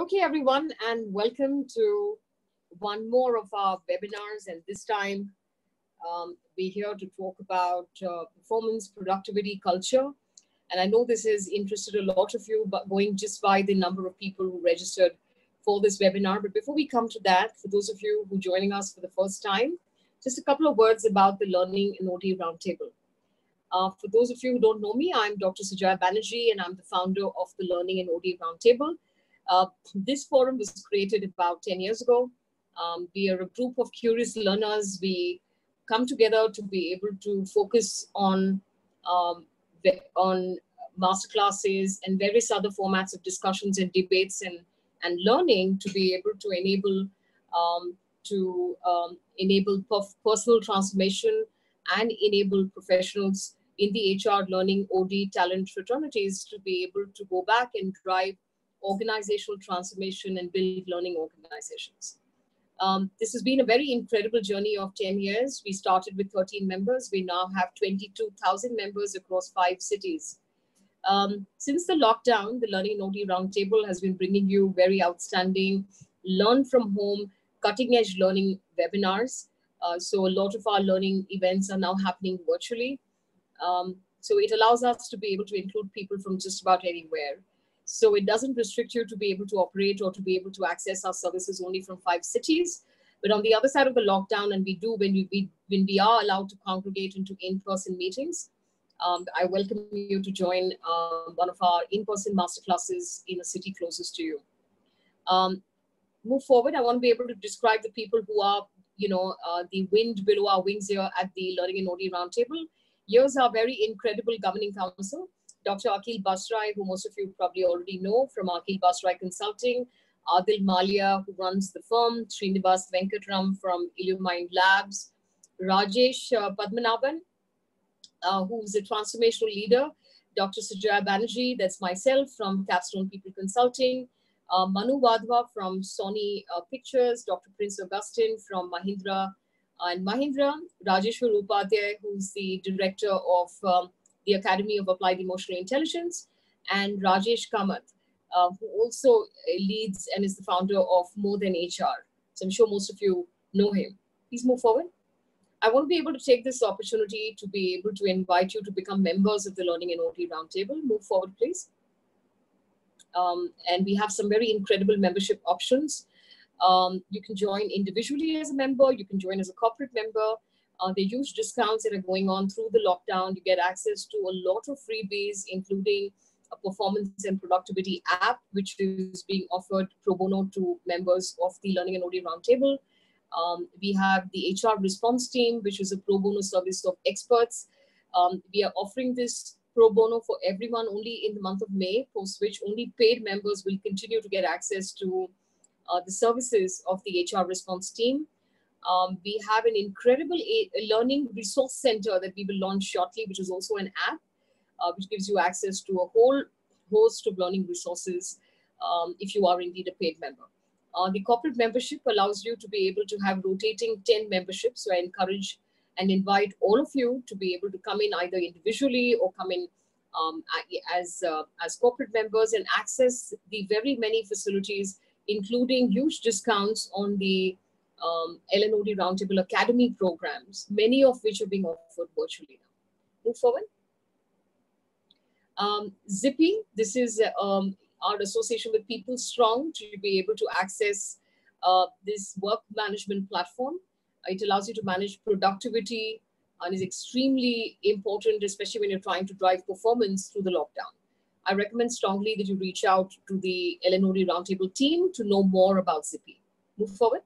Okay, everyone, and welcome to one more of our webinars. And this time, um, we're here to talk about uh, performance, productivity, culture. And I know this has interested a lot of you, but going just by the number of people who registered for this webinar. But before we come to that, for those of you who are joining us for the first time, just a couple of words about the Learning in OD Roundtable. Uh, for those of you who don't know me, I'm Dr. Sujaya Banerjee, and I'm the founder of the Learning in OD Roundtable. Uh, this forum was created about 10 years ago. Um, we are a group of curious learners. We come together to be able to focus on, um, on masterclasses and various other formats of discussions and debates and, and learning to be able to enable um, to um, enable personal transformation and enable professionals in the HR learning OD talent fraternities to be able to go back and drive organizational transformation and build learning organizations. Um, this has been a very incredible journey of 10 years. We started with 13 members. We now have 22,000 members across five cities. Um, since the lockdown, the Learning OD Roundtable has been bringing you very outstanding, learn from home, cutting edge learning webinars. Uh, so a lot of our learning events are now happening virtually. Um, so it allows us to be able to include people from just about anywhere. So it doesn't restrict you to be able to operate or to be able to access our services only from five cities. But on the other side of the lockdown, and we do when we, when we are allowed to congregate into in-person meetings, um, I welcome you to join uh, one of our in-person masterclasses in a city closest to you. Um, move forward, I want to be able to describe the people who are, you know, uh, the wind below our wings here at the Learning and OD Roundtable. Here's our very incredible governing council. Dr. Akhil Basrai, who most of you probably already know from Akhil Basrai Consulting, Adil Malia, who runs the firm, Srinivas Venkatram from Illumine Labs, Rajesh uh, Padmanabhan, uh, who's a transformational leader, Dr. Sujaya Banerjee, that's myself from Capstone People Consulting, uh, Manu Wadhwa from Sony uh, Pictures, Dr. Prince Augustine from Mahindra and Mahindra, Rajeshwar Upadhyay, who's the director of um, the Academy of Applied Emotional Intelligence, and Rajesh Kamath, uh, who also leads and is the founder of More Than HR. So I'm sure most of you know him. Please move forward. I want to be able to take this opportunity to be able to invite you to become members of the Learning and OD Roundtable. Move forward, please. Um, and we have some very incredible membership options. Um, you can join individually as a member, you can join as a corporate member, uh, the huge discounts that are going on through the lockdown. You get access to a lot of freebies, including a performance and productivity app, which is being offered pro bono to members of the Learning and OD Roundtable. Um, we have the HR response team, which is a pro bono service of experts. Um, we are offering this pro bono for everyone only in the month of May, post which only paid members will continue to get access to uh, the services of the HR response team. Um, we have an incredible learning resource center that we will launch shortly, which is also an app, uh, which gives you access to a whole host of learning resources um, if you are indeed a paid member. Uh, the corporate membership allows you to be able to have rotating 10 memberships. So I encourage and invite all of you to be able to come in either individually or come in um, as, uh, as corporate members and access the very many facilities, including huge discounts on the um, LNOD Roundtable Academy programs, many of which are being offered virtually now. Move forward. Um, Zippy, this is um, our association with People Strong to be able to access uh, this work management platform. It allows you to manage productivity and is extremely important, especially when you're trying to drive performance through the lockdown. I recommend strongly that you reach out to the LNOD Roundtable team to know more about Zippy. Move forward.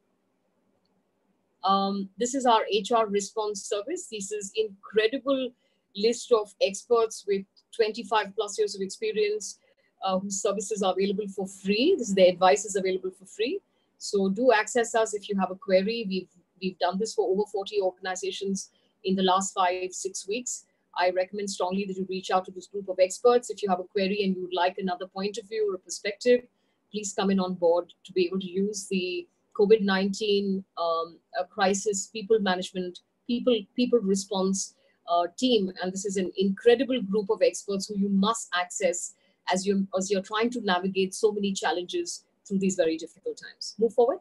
Um, this is our HR response service. This is incredible list of experts with 25 plus years of experience uh, whose services are available for free. This is the advice is available for free. So do access us if you have a query. We've we've done this for over 40 organizations in the last five, six weeks. I recommend strongly that you reach out to this group of experts. If you have a query and you would like another point of view or a perspective, please come in on board to be able to use the COVID-19 um, crisis people management, people people response uh, team, and this is an incredible group of experts who you must access as you as you're trying to navigate so many challenges through these very difficult times. Move forward.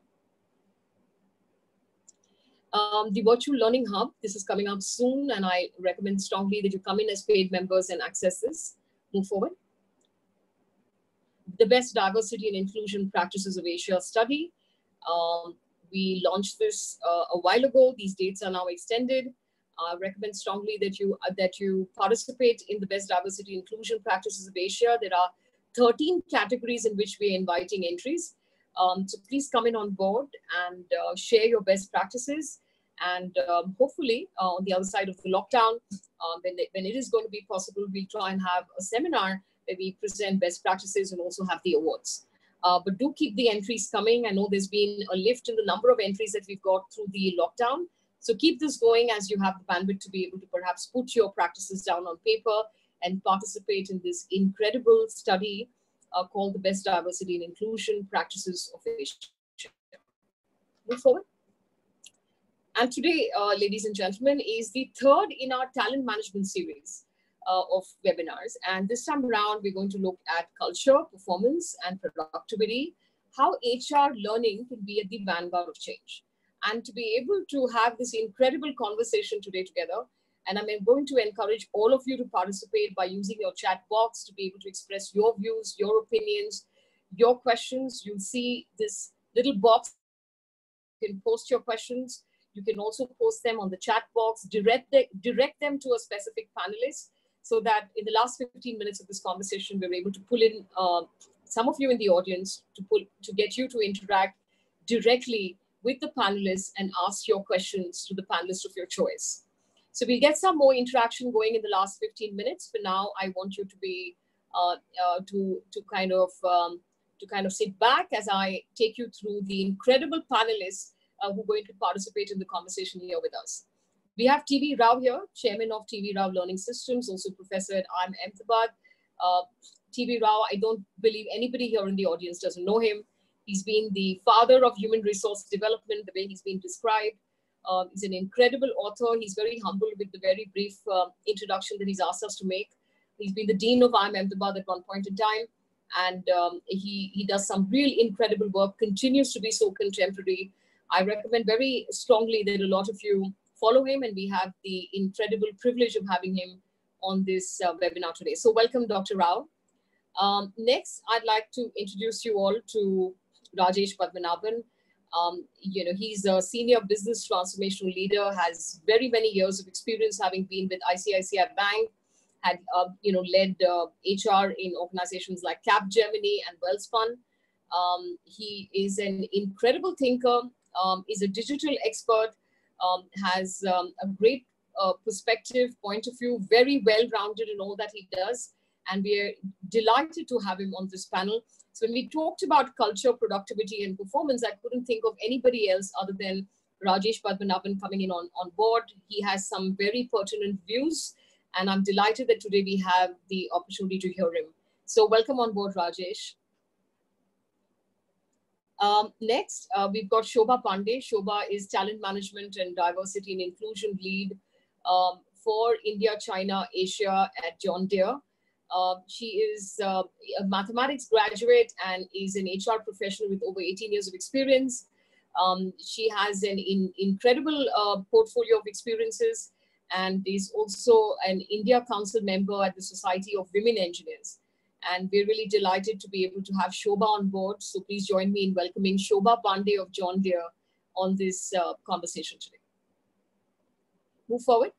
Um, the virtual learning hub, this is coming up soon, and I recommend strongly that you come in as paid members and access this. Move forward. The best diversity and inclusion practices of Asia study. Um, we launched this uh, a while ago. These dates are now extended. I recommend strongly that you uh, that you participate in the best diversity inclusion practices of Asia. There are 13 categories in which we're inviting entries. Um, so please come in on board and uh, share your best practices. And um, hopefully, uh, on the other side of the lockdown, um, when, it, when it is going to be possible, we'll try and have a seminar where we present best practices and also have the awards. Uh, but do keep the entries coming. I know there's been a lift in the number of entries that we've got through the lockdown. So keep this going as you have the bandwidth to be able to perhaps put your practices down on paper and participate in this incredible study uh, called the Best Diversity and Inclusion Practices of Asia. Move forward. And today, uh, ladies and gentlemen, is the third in our talent management series uh, of webinars. And this time around, we're going to look at culture, performance, and productivity, how HR learning can be at the vanguard of change. And to be able to have this incredible conversation today together, and I'm going to encourage all of you to participate by using your chat box to be able to express your views, your opinions, your questions. You'll see this little box. You can post your questions. You can also post them on the chat box, direct, the, direct them to a specific panelist so that in the last 15 minutes of this conversation, we were able to pull in uh, some of you in the audience to, pull, to get you to interact directly with the panelists and ask your questions to the panelist of your choice. So we'll get some more interaction going in the last 15 minutes. For now, I want you to be uh, uh, to to kind of um, to kind of sit back as I take you through the incredible panelists uh, who are going to participate in the conversation here with us. We have TV Rao here, chairman of TV Rao Learning Systems, also professor at IIM Ahmedabad. Uh, TV Rao, I don't believe anybody here in the audience doesn't know him. He's been the father of human resource development, the way he's been described. Uh, he's an incredible author. He's very humble with the very brief uh, introduction that he's asked us to make. He's been the dean of IIM Ahmedabad at one point in time, and um, he, he does some real incredible work, continues to be so contemporary. I recommend very strongly that a lot of you follow him, and we have the incredible privilege of having him on this uh, webinar today. So welcome, Dr. Rao. Um, next, I'd like to introduce you all to Rajesh Padmanabhan. Um, you know, he's a senior business transformational leader, has very many years of experience having been with ICICI Bank, had, uh, you know, led uh, HR in organizations like Capgemini and Welspun. Um, he is an incredible thinker, um, is a digital expert, um, has um, a great uh, perspective, point of view, very well-rounded in all that he does. And we are delighted to have him on this panel. So when we talked about culture, productivity, and performance, I couldn't think of anybody else other than Rajesh Padmanabhan coming in on, on board. He has some very pertinent views, and I'm delighted that today we have the opportunity to hear him. So welcome on board, Rajesh. Um, next, uh, we've got Shobha Pandey. Shobha is talent management and diversity and inclusion lead um, for India, China, Asia at John Deere. Uh, she is uh, a mathematics graduate and is an HR professional with over 18 years of experience. Um, she has an in, incredible uh, portfolio of experiences and is also an India Council member at the Society of Women Engineers. And we're really delighted to be able to have Shobha on board. So please join me in welcoming Shobha Pandey of John Deere on this uh, conversation today. Move forward.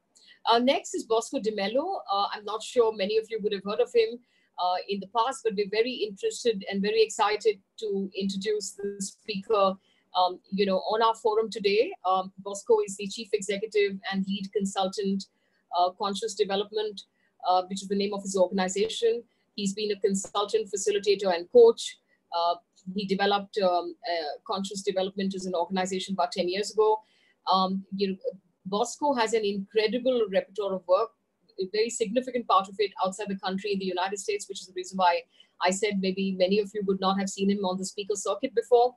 Uh, next is Bosco De Mello. Uh, I'm not sure many of you would have heard of him uh, in the past, but we're very interested and very excited to introduce the speaker um, you know, on our forum today. Um, Bosco is the chief executive and lead consultant, uh, Conscious Development, uh, which is the name of his organization. He's been a consultant, facilitator, and coach. Uh, he developed um, Conscious Development as an organization about 10 years ago. Um, you know, Bosco has an incredible repertoire of work, a very significant part of it outside the country in the United States, which is the reason why I said maybe many of you would not have seen him on the speaker circuit before.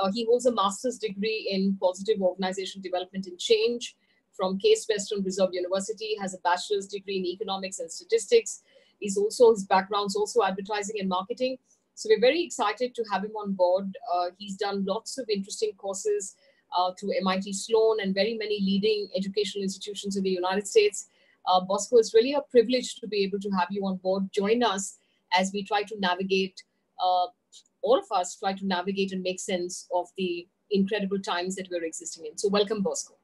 Uh, he holds a master's degree in positive organization development and change from Case Western Reserve University, has a bachelor's degree in economics and statistics. He's also, his background's also advertising and marketing. So we're very excited to have him on board. Uh, he's done lots of interesting courses uh, through MIT Sloan and very many leading educational institutions in the United States. Uh, Bosco, it's really a privilege to be able to have you on board. Join us as we try to navigate, uh, all of us try to navigate and make sense of the incredible times that we're existing in. So welcome, Bosco.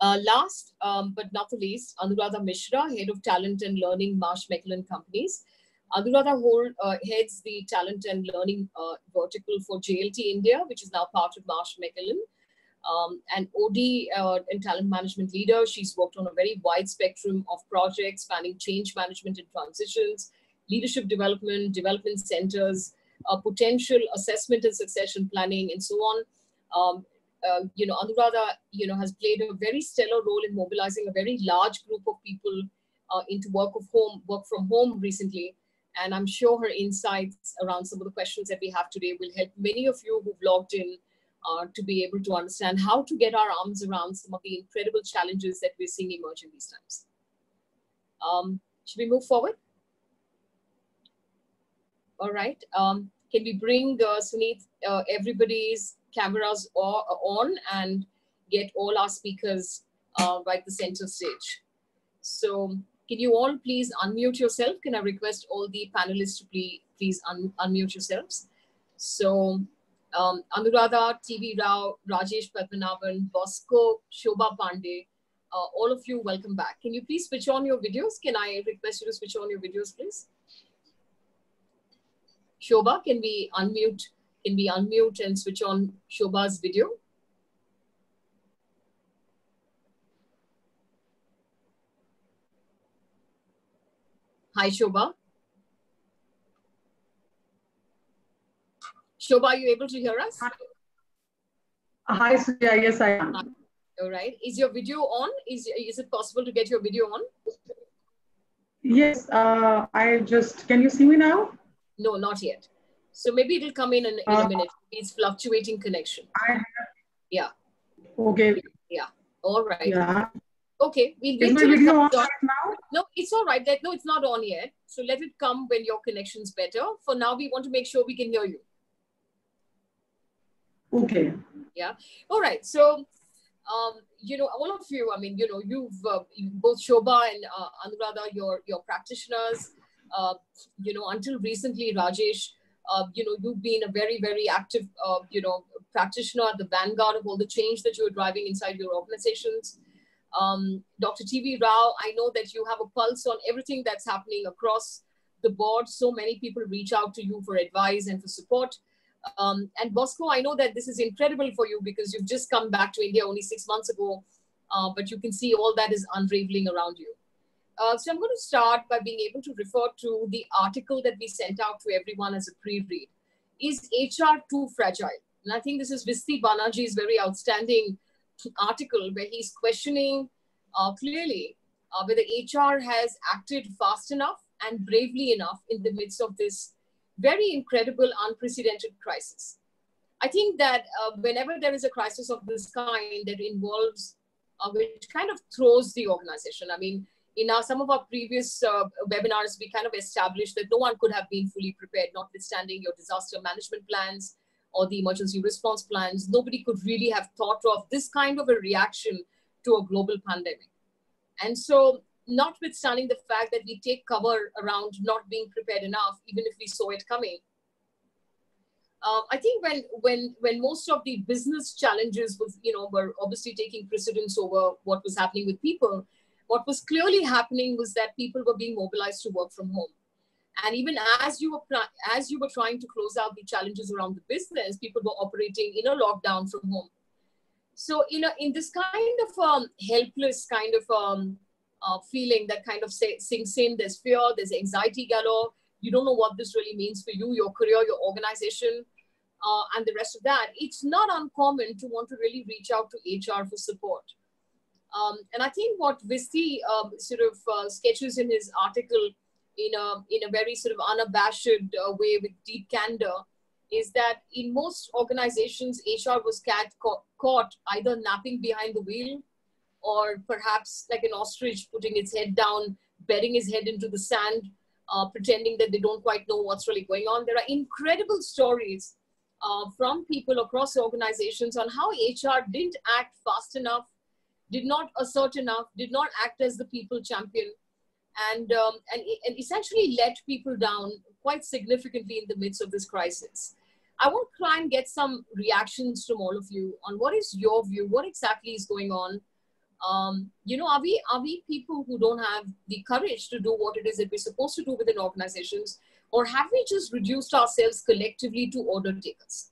Uh, last um, but not the least, Anuradha Mishra, Head of Talent and Learning, Marsh McLennan Companies. Anuradha hold, uh, heads the Talent and Learning uh, vertical for JLT India, which is now part of Marsh McLennan. Um, and OD uh, and talent management leader. She's worked on a very wide spectrum of projects spanning change management and transitions, leadership development, development centers, uh, potential assessment and succession planning, and so on. Um, uh, you know, Anuradha, you know, has played a very stellar role in mobilizing a very large group of people uh, into work of home, work from home recently. And I'm sure her insights around some of the questions that we have today will help many of you who've logged in uh, to be able to understand how to get our arms around some of the incredible challenges that we're seeing emerge in these times. Um, should we move forward? All right. Um, can we bring uh, Suneet, uh, everybody's cameras on and get all our speakers uh, right the center stage. So can you all please unmute yourself? Can I request all the panelists to please, please un unmute yourselves? So um, Anuradha, TV Rao, Rajesh Padmanabhan, Bosco, Shobha Pandey, uh, all of you, welcome back. Can you please switch on your videos? Can I request you to switch on your videos, please? Shobha, can we unmute can we unmute and switch on Shobha's video? Hi, Shobha. Shobha, are you able to hear us? Hi, Surya. Yes, I am. All right. Is your video on? Is, is it possible to get your video on? Yes. Uh, I just, can you see me now? No, not yet. So maybe it'll come in in, in uh, a minute. It's fluctuating connection. I yeah. Okay. Yeah. All right. Yeah. Okay. We'll till it comes on. Now? No, it's all right. That, no, it's not on yet. So let it come when your connection's better. For now, we want to make sure we can hear you. Okay. Yeah. All right. So, um, you know, all of you, I mean, you know, you've uh, both Shobha and uh, Anuradha, your your practitioners. Uh, you know, until recently, Rajesh, uh, you know, you've been a very, very active, uh, you know, practitioner at the vanguard of all the change that you're driving inside your organizations. Um, Dr. TV Rao, I know that you have a pulse on everything that's happening across the board. So many people reach out to you for advice and for support. Um, and Bosco, I know that this is incredible for you because you've just come back to India only six months ago, uh, but you can see all that is unraveling around you. Uh, so I'm going to start by being able to refer to the article that we sent out to everyone as a pre-read. Is HR too fragile? And I think this is Visty Banaji's very outstanding article where he's questioning uh, clearly uh, whether HR has acted fast enough and bravely enough in the midst of this very incredible, unprecedented crisis. I think that uh, whenever there is a crisis of this kind that involves, uh, which kind of throws the organization, I mean, in our, some of our previous uh, webinars, we kind of established that no one could have been fully prepared, notwithstanding your disaster management plans or the emergency response plans. Nobody could really have thought of this kind of a reaction to a global pandemic. And so, notwithstanding the fact that we take cover around not being prepared enough, even if we saw it coming, uh, I think when when when most of the business challenges was you know were obviously taking precedence over what was happening with people, what was clearly happening was that people were being mobilized to work from home. And even as you were as you were trying to close out the challenges around the business, people were operating in a lockdown from home. So in a, in this kind of um, helpless kind of um, uh, feeling that kind of say, sinks in, there's fear, there's anxiety galore. You don't know what this really means for you, your career, your organization, uh, and the rest of that. It's not uncommon to want to really reach out to HR for support. Um, and I think what Visty um, sort of uh, sketches in his article in a, in a very sort of unabashed uh, way with deep candor is that in most organizations, HR was cat ca- caught either napping behind the wheel or perhaps like an ostrich putting its head down, burying his head into the sand, uh, pretending that they don't quite know what's really going on. There are incredible stories uh, from people across organizations on how HR didn't act fast enough, did not assert enough, did not act as the people champion, and, um, and, and essentially let people down quite significantly in the midst of this crisis. I want to try and get some reactions from all of you on what is your view, what exactly is going on. Um, you know, are we are we people who don't have the courage to do what it is that we're supposed to do within organizations, or have we just reduced ourselves collectively to order takers?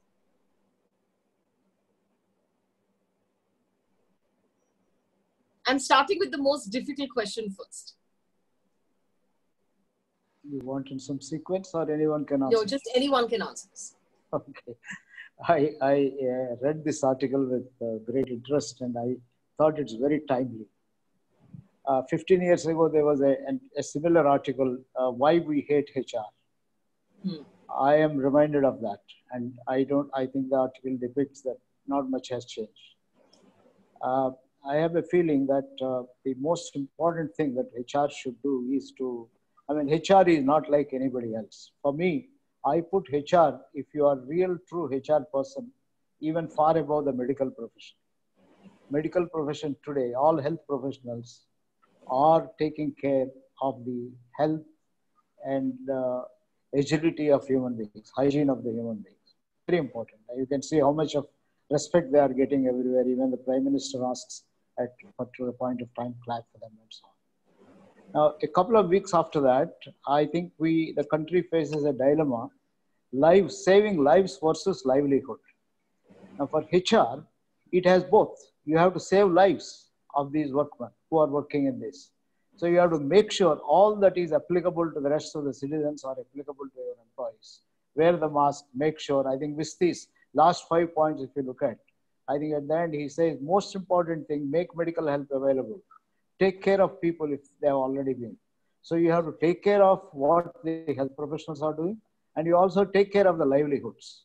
I'm starting with the most difficult question first. You want in some sequence, or anyone can answer? No, just anyone can answer this. Okay. I, I uh, read this article with uh, great interest and I thought it's very timely. Uh, 15 years ago, there was a, a similar article, uh, Why We Hate HR. Hmm. I am reminded of that. And I don't, I think the article depicts that not much has changed. I have a feeling that uh, the most important thing that HR should do is to, I mean, HR is not like anybody else. For me, I put HR, if you are real true HR person, even far above the medical profession. Medical profession today, all health professionals are taking care of the health and uh, agility of human beings, hygiene of the human beings. Very important. You can see how much of respect they are getting everywhere. Even the Prime Minister asks at particular point of time, clap for them and so on. Now, a couple of weeks after that, I think we, the country faces a dilemma, life, saving lives versus livelihood. Now, for HR, it has both. You have to save lives of these workmen who are working in this. So you have to make sure all that is applicable to the rest of the citizens are applicable to your employees. Wear the mask, make sure. I think with these last five points, if you look at, I think at the end he says most important thing, make medical help available take care of people if they have already been. So you have to take care of what the health professionals are doing, and you also take care of the livelihoods.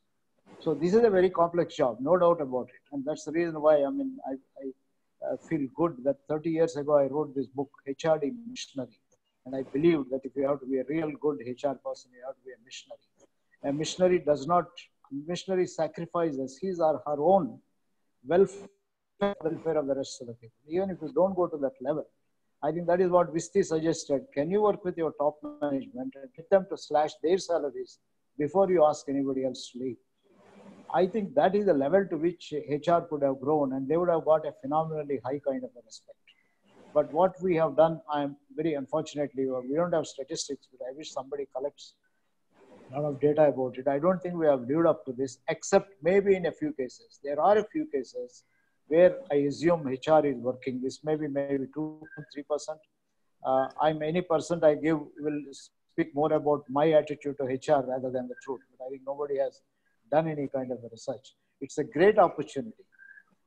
So this is a very complex job, no doubt about it, and that's the reason why I mean I, I uh, feel good that 30 years ago I wrote this book, HRD Missionary, and I believe that if you have to be a real good HR person, you have to be a missionary. A missionary does not missionary sacrifices his or her own welfare welfare of the rest of the people. Even if you don't go to that level, I think that is what Visty suggested. Can you work with your top management and get them to slash their salaries before you ask anybody else to leave? I think that is the level to which HR could have grown and they would have got a phenomenally high kind of a respect. But what we have done, I'm very unfortunately, we don't have statistics, but I wish somebody collects lot of data about it. I don't think we have lived up to this, except maybe in a few cases. There are a few cases where I assume HR is working. This may be maybe two, three percent. Uh, I'm any percent I give will speak more about my attitude to HR rather than the truth. But I think nobody has done any kind of research. It's a great opportunity.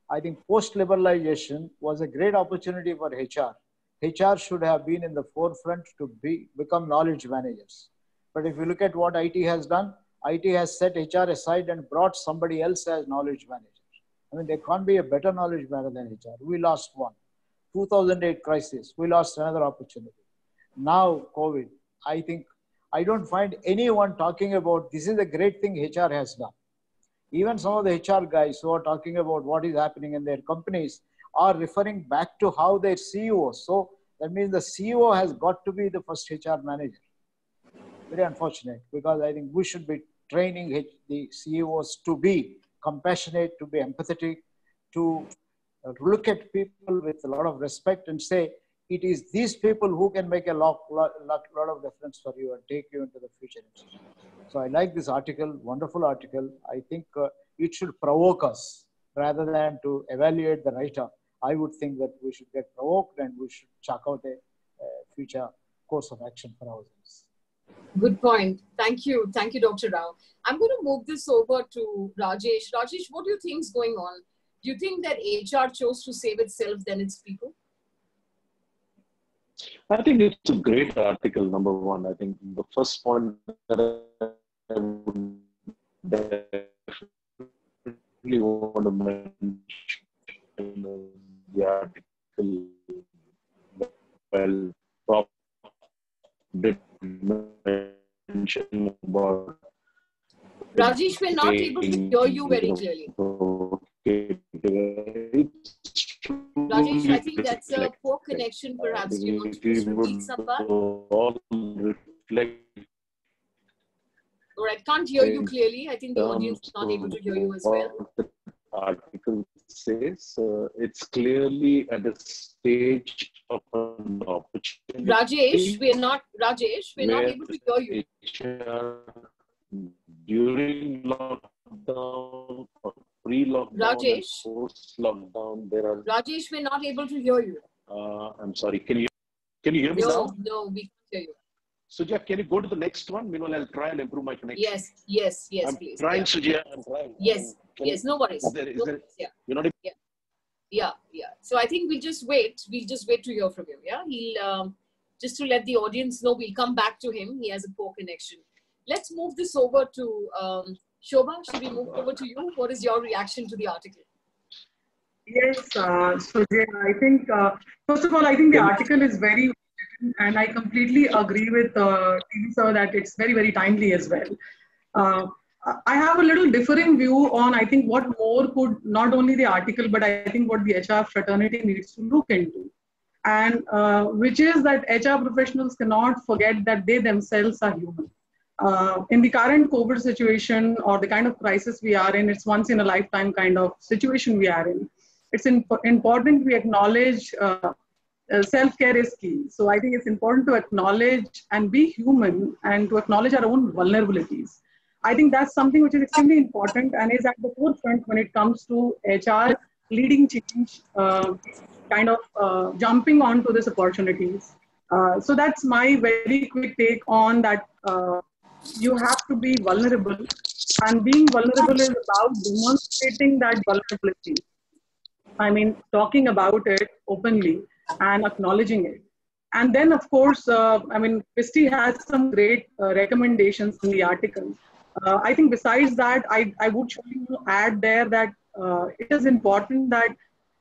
I think post-liberalization was a great opportunity for HR. HR should have been in the forefront to be, become knowledge managers. But if you look at what IT has done, IT has set HR aside and brought somebody else as knowledge manager. I mean, there can't be a better knowledge manager than HR. We lost one. 2008 crisis, we lost another opportunity. Now, COVID, I think I don't find anyone talking about this is a great thing HR has done. Even some of the HR guys who are talking about what is happening in their companies are referring back to how their CEO. So that means the CEO has got to be the first HR manager. Very unfortunate because I think we should be training the CEOs to be compassionate, to be empathetic, to uh, look at people with a lot of respect and say, it is these people who can make a lot, lot, lot, of difference for you and take you into the future. So I like this article, wonderful article. I think uh, it should provoke us rather than to evaluate the writer. I would think that we should get provoked and we should check out a, a future course of action for ourselves. Good point. Thank you. Thank you, Dr. Rao. I'm going to move this over to Rajesh. Rajesh, what do you think is going on? Do you think that HR chose to save itself than its people? I think it's a great article, number one. I think the first point that I would definitely want to mention the article well, did mentioned about Rajesh, we're not able to hear you very clearly. Rajesh, I think that's a poor connection. Perhaps you want to repeat somewhat. All right, can't hear you clearly. I think the audience is not able to hear you as well. Article says uh, it's clearly at a stage of an opportunity. Rajesh, we're not. Rajesh, we're not able to hear you. During lockdown or pre-lockdown, Rajesh, post-lockdown, there are. Rajesh, we're not able to hear you. Uh, I'm sorry. Can you can you hear me no, now? No, we can't hear you. Sujaya, can you go to the next one? Meanwhile, I'll try and improve my connection. Yes, yes, yes, I'm please. trying, yeah. Sujaya. I'm trying. Yes, Can yes, no worries. Is there, is no there, worries. Yeah, you're not yeah, yeah, yeah. So I think we'll just wait. We'll just wait to hear from him. Yeah, he'll um, just to let the audience know. We'll come back to him. He has a poor connection. Let's move this over to um, Shobha. Should we move over to you? What is your reaction to the article? Yes, uh, so yeah, I think, uh, first of all, I think the article is very and I completely agree with uh, sir that it's very, very timely as well. Uh, I have a little differing view on, I think, what more could not only the article, but I think what the HR fraternity needs to look into. And uh, which is that HR professionals cannot forget that they themselves are human. Uh, in the current COVID situation or the kind of crisis we are in, it's once in a lifetime kind of situation we are in. It's in, important we acknowledge uh, uh, self-care is key. So I think it's important to acknowledge and be human and to acknowledge our own vulnerabilities. I think that's something which is extremely important and is at the forefront when it comes to HR leading change, uh, kind of uh, jumping onto these opportunities. Uh, so that's my very quick take on that. Uh, you have to be vulnerable, and being vulnerable is about demonstrating that vulnerability. I mean, talking about it openly and acknowledging it. And then, of course, uh, I mean, Christy has some great uh, recommendations in the article. Uh, I think besides that, I, I would surely add there that uh, it is important that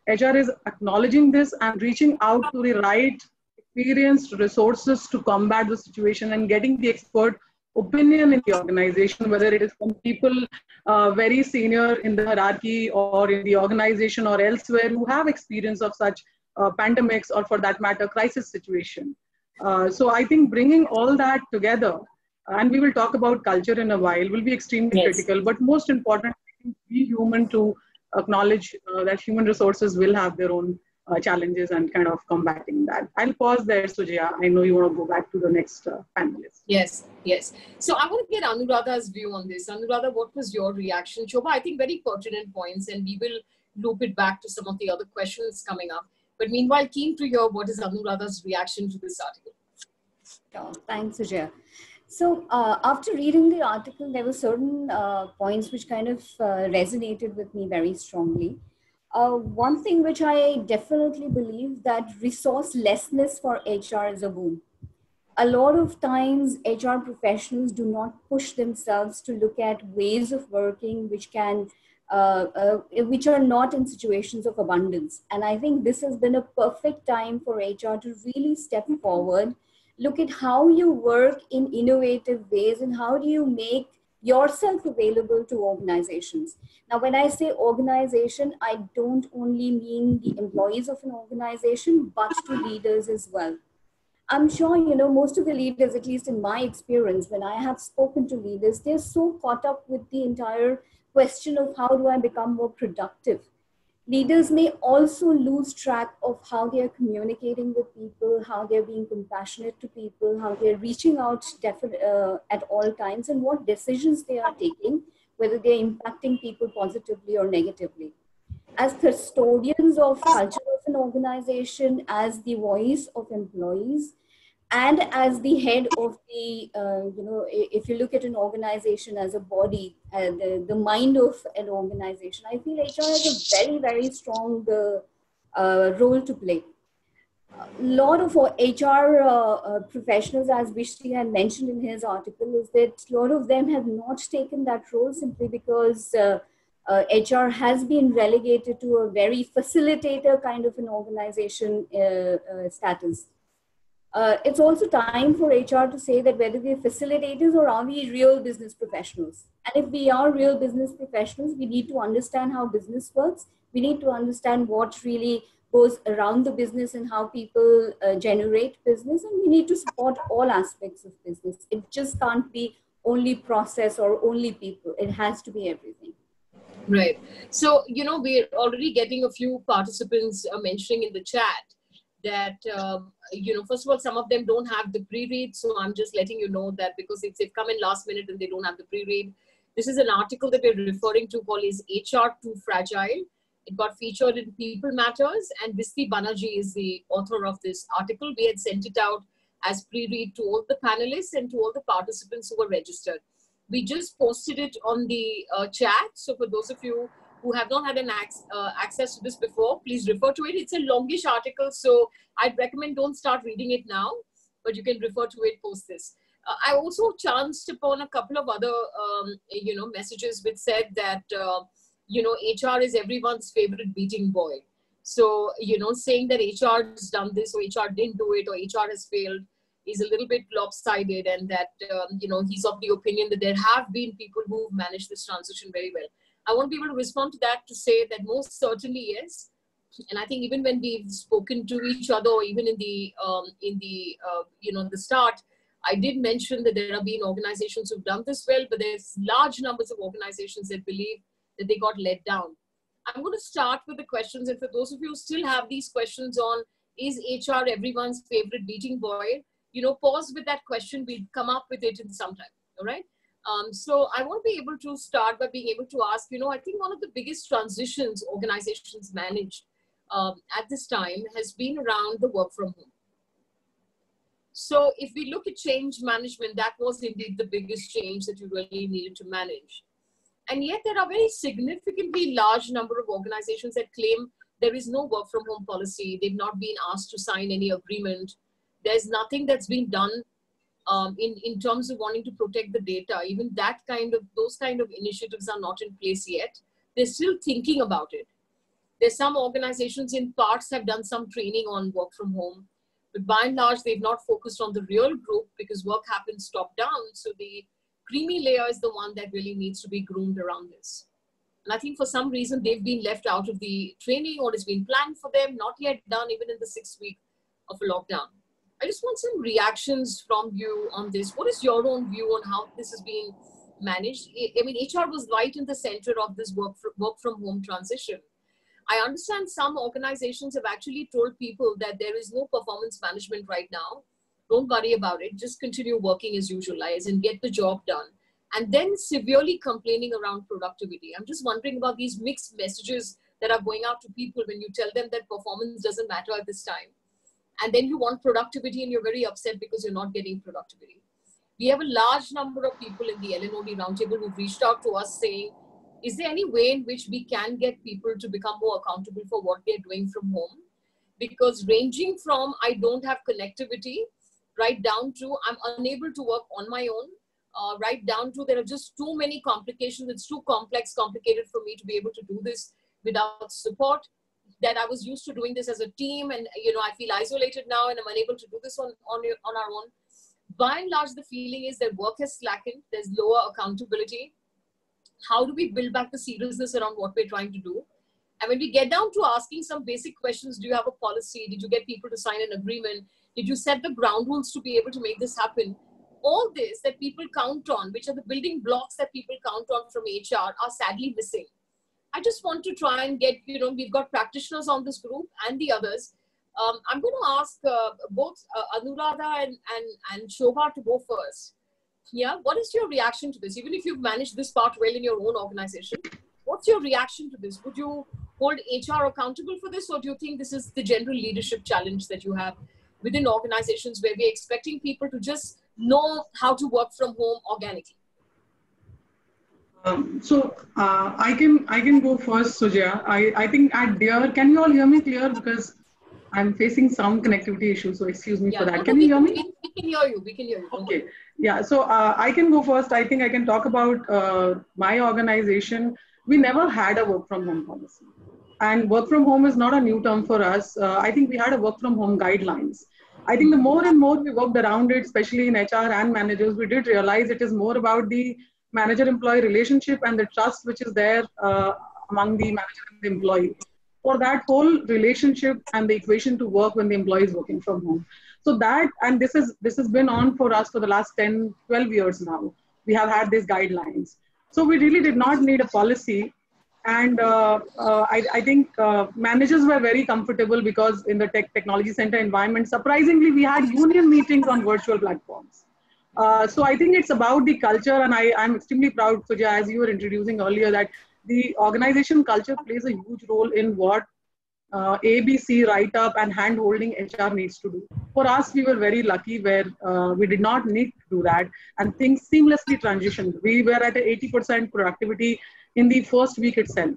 HR is acknowledging this and reaching out to the right experienced resources to combat the situation and getting the expert opinion in the organization, whether it is from people uh, very senior in the hierarchy or in the organization or elsewhere who have experience of such uh, pandemics or for that matter crisis situation. Uh, so i think bringing all that together and we will talk about culture in a while will be extremely yes. critical. But most important be human to acknowledge uh, that human resources will have their own uh, challenges and kind of combating that. I'll pause there sujaya i know you want to go back to the next uh, panelist. Yes yes. So i want to get anuradha's view on this. Anuradha what was your reaction? Shobha i think very pertinent points and we will loop it back to some of the other questions coming up but meanwhile, keen to hear what is Anuradha's reaction to this article. Sure. Thanks, Sujaya. So uh, after reading the article, there were certain uh, points which kind of uh, resonated with me very strongly. Uh, one thing which I definitely believe that resourcelessness for HR is a boom. A lot of times, HR professionals do not push themselves to look at ways of working which can uh, uh, which are not in situations of abundance. And I think this has been a perfect time for HR to really step forward, look at how you work in innovative ways and how do you make yourself available to organizations. Now, when I say organization, I don't only mean the employees of an organization, but to leaders as well. I'm sure, you know, most of the leaders, at least in my experience, when I have spoken to leaders, they're so caught up with the entire question of how do I become more productive. Leaders may also lose track of how they are communicating with people, how they're being compassionate to people, how they're reaching out uh, at all times, and what decisions they are taking, whether they're impacting people positively or negatively. As custodians of culture of an organization, as the voice of employees, and as the head of the uh, you know if you look at an organization as a body uh, the, the mind of an organization i feel hr has a very very strong uh, uh role to play. A lot of hr uh, uh, professionals as Visty had mentioned in his article is that a lot of them have not taken that role simply because HR has been relegated to a very facilitator kind of an organization status uh, it's also time for HR to say that whether we're facilitators or are we real business professionals. And if we are real business professionals, we need to understand how business works. We need to understand what really goes around the business and how people uh, generate business. And we need to support all aspects of business. It just can't be only process or only people. It has to be everything. Right. So, you know, we're already getting a few participants uh, mentioning in the chat that um, you know first of all some of them don't have the pre-read so i'm just letting you know that because if they've come in last minute and they don't have the pre-read this is an article that we're referring to called is hr too fragile. It got featured in people matters and Visty Banaji is the author of this article. We had sent it out as pre-read to all the panelists and to all the participants who were registered. We just posted it on the uh, chat. So for those of you who have not had an ac- uh, access to this before, please refer to it. It's a longish article, so I'd recommend don't start reading it now, but you can refer to it post this. Uh, I also chanced upon a couple of other, um, you know, messages which said that, uh, you know, HR is everyone's favorite beating boy. So, you know, saying that HR has done this or HR didn't do it or HR has failed is a little bit lopsided and that, um, you know, he's of the opinion that there have been people who've managed this transition very well. I want to be able to respond to that to say that most certainly yes. And I think even when we've spoken to each other, or even in the um, in the uh, you know the start, I did mention that there have been organizations who've done this well, but there's large numbers of organizations that believe that they got let down. I'm going to start with the questions, and for those of you who still have these questions on is HR everyone's favorite beating boy, you know, pause with that question. We'll come up with it in some time. All right. Um, so I want to be able to start by being able to ask, you know, I think one of the biggest transitions organizations managed um, at this time has been around the work from home. So if we look at change management, that was indeed the biggest change that you really needed to manage. And yet there are very significantly large number of organizations that claim there is no work from home policy. They've not been asked to sign any agreement. There's nothing that's been done um, in, in terms of wanting to protect the data, even that kind of, those kind of initiatives are not in place yet. They're still thinking about it. There's some organizations in parts have done some training on work from home, but by and large, they've not focused on the real group because work happens top down. So the creamy layer is the one that really needs to be groomed around this. And I think for some reason they've been left out of the training or it's been planned for them, not yet done even in the sixth week of a lockdown. I just want some reactions from you on this. What is your own view on how this is being managed? I mean, HR was right in the center of this work, work from home transition. I understand some organizations have actually told people that there is no performance management right now. Don't worry about it. Just continue working as usual, as and get the job done. And then severely complaining around productivity. I'm just wondering about these mixed messages that are going out to people when you tell them that performance doesn't matter at this time and then you want productivity and you're very upset because you're not getting productivity. We have a large number of people in the LNOD roundtable who've reached out to us saying, is there any way in which we can get people to become more accountable for what they're doing from home? Because ranging from I don't have connectivity right down to I'm unable to work on my own, uh, right down to there are just too many complications. It's too complex, complicated for me to be able to do this without support that I was used to doing this as a team and you know I feel isolated now and I'm unable to do this on on, on our own. By and large, the feeling is that work has slackened. There's lower accountability. How do we build back the seriousness around what we're trying to do? And when we get down to asking some basic questions, do you have a policy? Did you get people to sign an agreement? Did you set the ground rules to be able to make this happen? All this that people count on, which are the building blocks that people count on from HR, are sadly missing. I just want to try and get, you know, we've got practitioners on this group and the others. Um, I'm going to ask uh, both uh, Anuradha and, and, and Shobha to go first. Yeah, what is your reaction to this? Even if you've managed this part well in your own organization, what's your reaction to this? Would you hold HR accountable for this, or do you think this is the general leadership challenge that you have within organizations where we're expecting people to just know how to work from home organically? Um, so uh, I can I can go first, Sujaya. I, I think at Deere, can you all hear me clear because I'm facing some connectivity issues, so excuse me yeah, for that. No, can you hear me? We, we, can hear you. We can hear you. Okay. Yeah. So uh, I can go first. I think I can talk about uh, my organization. We never had a work from home policy, and work from home is not a new term for us. Uh, I think we had a work from home guidelines, I think the more and more we worked around it, especially in HR and managers, we did realize it is more about the manager-employee relationship and the trust which is there uh, among the manager and the employee for that whole relationship and the equation to work when the employee is working from home. So that, and this is this has been on for us for the last 10, 12 years now. We have had these guidelines. So we really did not need a policy. And uh, uh, I, I, think uh, managers were very comfortable because in the tech technology center environment, surprisingly, we had union meetings on virtual platforms. Uh, so I think it's about the culture, and I, I'm extremely proud, Suja, as you were introducing earlier, that the organization culture plays a huge role in what uh, ABC write up and hand holding HR needs to do. For us, we were very lucky where uh, we did not need to do that and things seamlessly transitioned. We were at 80% productivity in the first week itself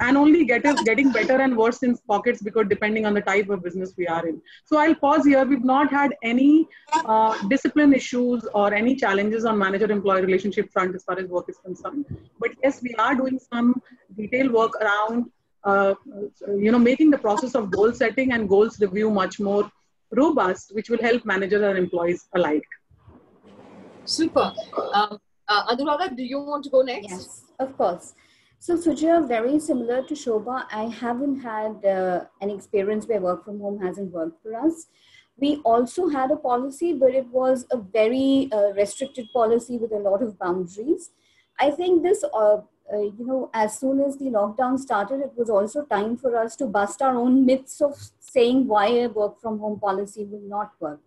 and only get getting better and worse in pockets because depending on the type of business we are in. So I'll pause here. We've not had any uh, discipline issues or any challenges on manager-employee relationship front as far as work is concerned. But yes, we are doing some detailed work around, uh, you know, making the process of goal setting and goals review much more robust, which will help managers and employees alike. Super. Um, uh, Anuradha, do you want to go next? Yes, of course. So Sujaya, very similar to Shobha, I haven't had uh, an experience where work from home hasn't worked for us. We also had a policy, but it was a very uh, restricted policy with a lot of boundaries. I think this, uh, uh, you know, as soon as the lockdown started, it was also time for us to bust our own myths of saying why a work from home policy will not work.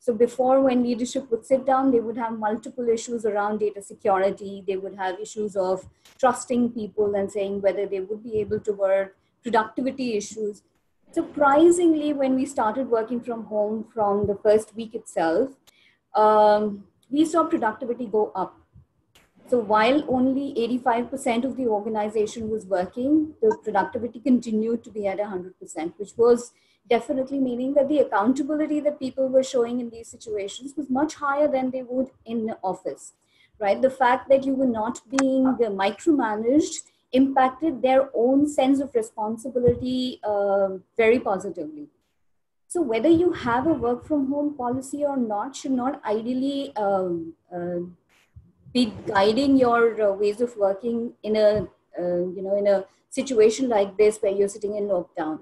So before when leadership would sit down, they would have multiple issues around data security. They would have issues of trusting people and saying whether they would be able to work, productivity issues. Surprisingly, when we started working from home from the first week itself, um, we saw productivity go up. So while only 85% of the organization was working, the productivity continued to be at 100%, which was definitely meaning that the accountability that people were showing in these situations was much higher than they would in the office right? The fact that you were not being micromanaged impacted their own sense of responsibility uh, very positively. So whether you have a work from home policy or not should not ideally um, uh, be guiding your uh, ways of working in a uh, you know in a situation like this where you're sitting in lockdown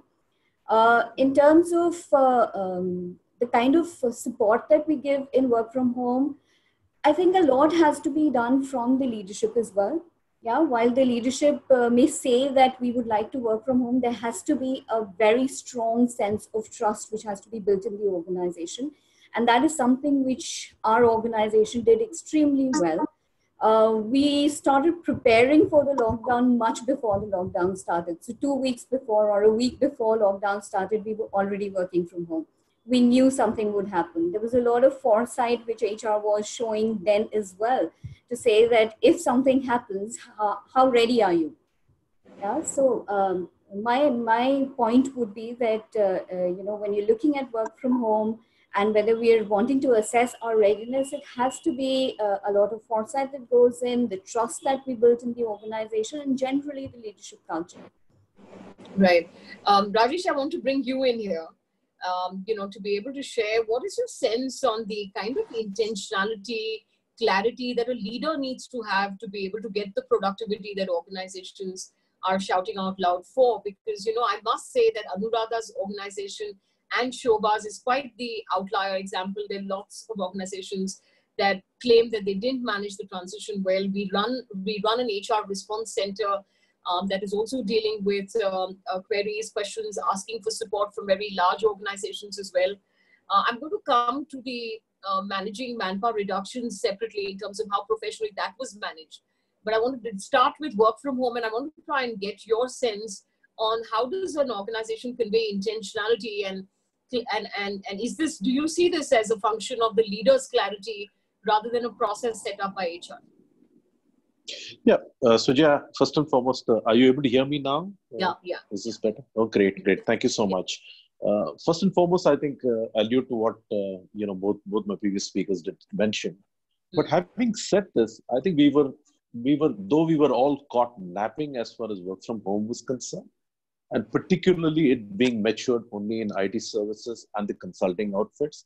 in terms of uh, um, the kind of support that we give in work from home, I think a lot has to be done from the leadership as well. Yeah, while the leadership uh, may say that we would like to work from home, there has to be a very strong sense of trust which has to be built in the organization. And that is something which our organization did extremely well uh, we started preparing for the lockdown much before the lockdown started. So, two weeks before or a week before lockdown started, we were already working from home. We knew something would happen. There was a lot of foresight which HR was showing then as well to say that if something happens, how, how ready are you? Yeah. So um, my my point would be that uh, uh, you know when you're looking at work from home, and whether we are wanting to assess our readiness, it has to be uh, a lot of foresight that goes in, the trust that we built in the organization, and generally the leadership culture. Right. Um, Rajesh, I want to bring you in here. Um, you know, to be able to share what is your sense on the kind of intentionality, clarity that a leader needs to have to be able to get the productivity that organizations are shouting out loud for? Because, you know, I must say that Anuradha's organization and Shobha's is quite the outlier example. There are lots of organizations that claim that they didn't manage the transition well. We run we run an HR response center um, that is also dealing with um, uh, queries, questions, asking for support from very large organizations as well. Uh, I'm going to come to the uh, managing manpower reductions separately in terms of how professionally that was managed. But I want to start with work from home, and I want to try and get your sense on how does an organization convey intentionality and and, and, and is this, do you see this as a function of the leader's clarity rather than a process set up by HR? Yeah, uh, Sujaya, first and foremost, uh, are you able to hear me now? Uh, yeah, yeah. Is this better? Oh, great, great. Thank you so much. Uh, first and foremost, I think uh, allude to what uh, you know both both my previous speakers did mention. But having said this, I think we were we were though we were all caught napping as far as work from home was concerned and particularly it being matured only in IT services and the consulting outfits.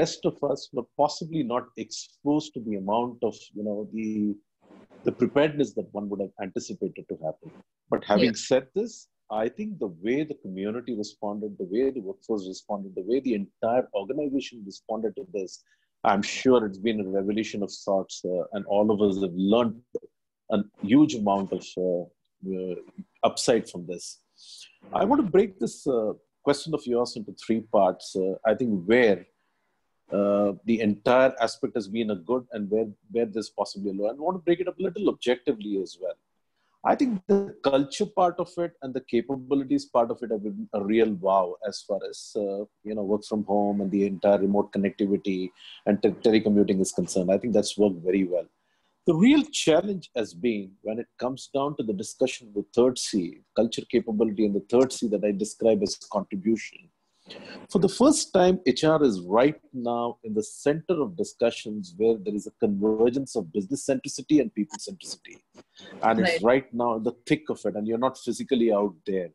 rest of us were possibly not exposed to the amount of you know the the preparedness that one would have anticipated to happen. But having yeah. said this, I think the way the community responded, the way the workforce responded, the way the entire organization responded to this, I'm sure it's been a revolution of sorts, uh, and all of us have learned a huge amount of uh, uh, upside from this. I want to break this uh, question of yours into three parts. Uh, I think where uh, the entire aspect has been a good and where, where there's possibly a low. And I want to break it up a little objectively as well. I think the culture part of it and the capabilities part of it have been a real wow as far as uh, you know work from home and the entire remote connectivity and te- telecommuting is concerned. I think that's worked very well. The real challenge has been when it comes down to the discussion of the third C, culture capability, and the third C that I describe as contribution for the first time, HR is right now in the center of discussions where there is a convergence of business centricity and people centricity. And right. it's right now in the thick of it, and you're not physically out there.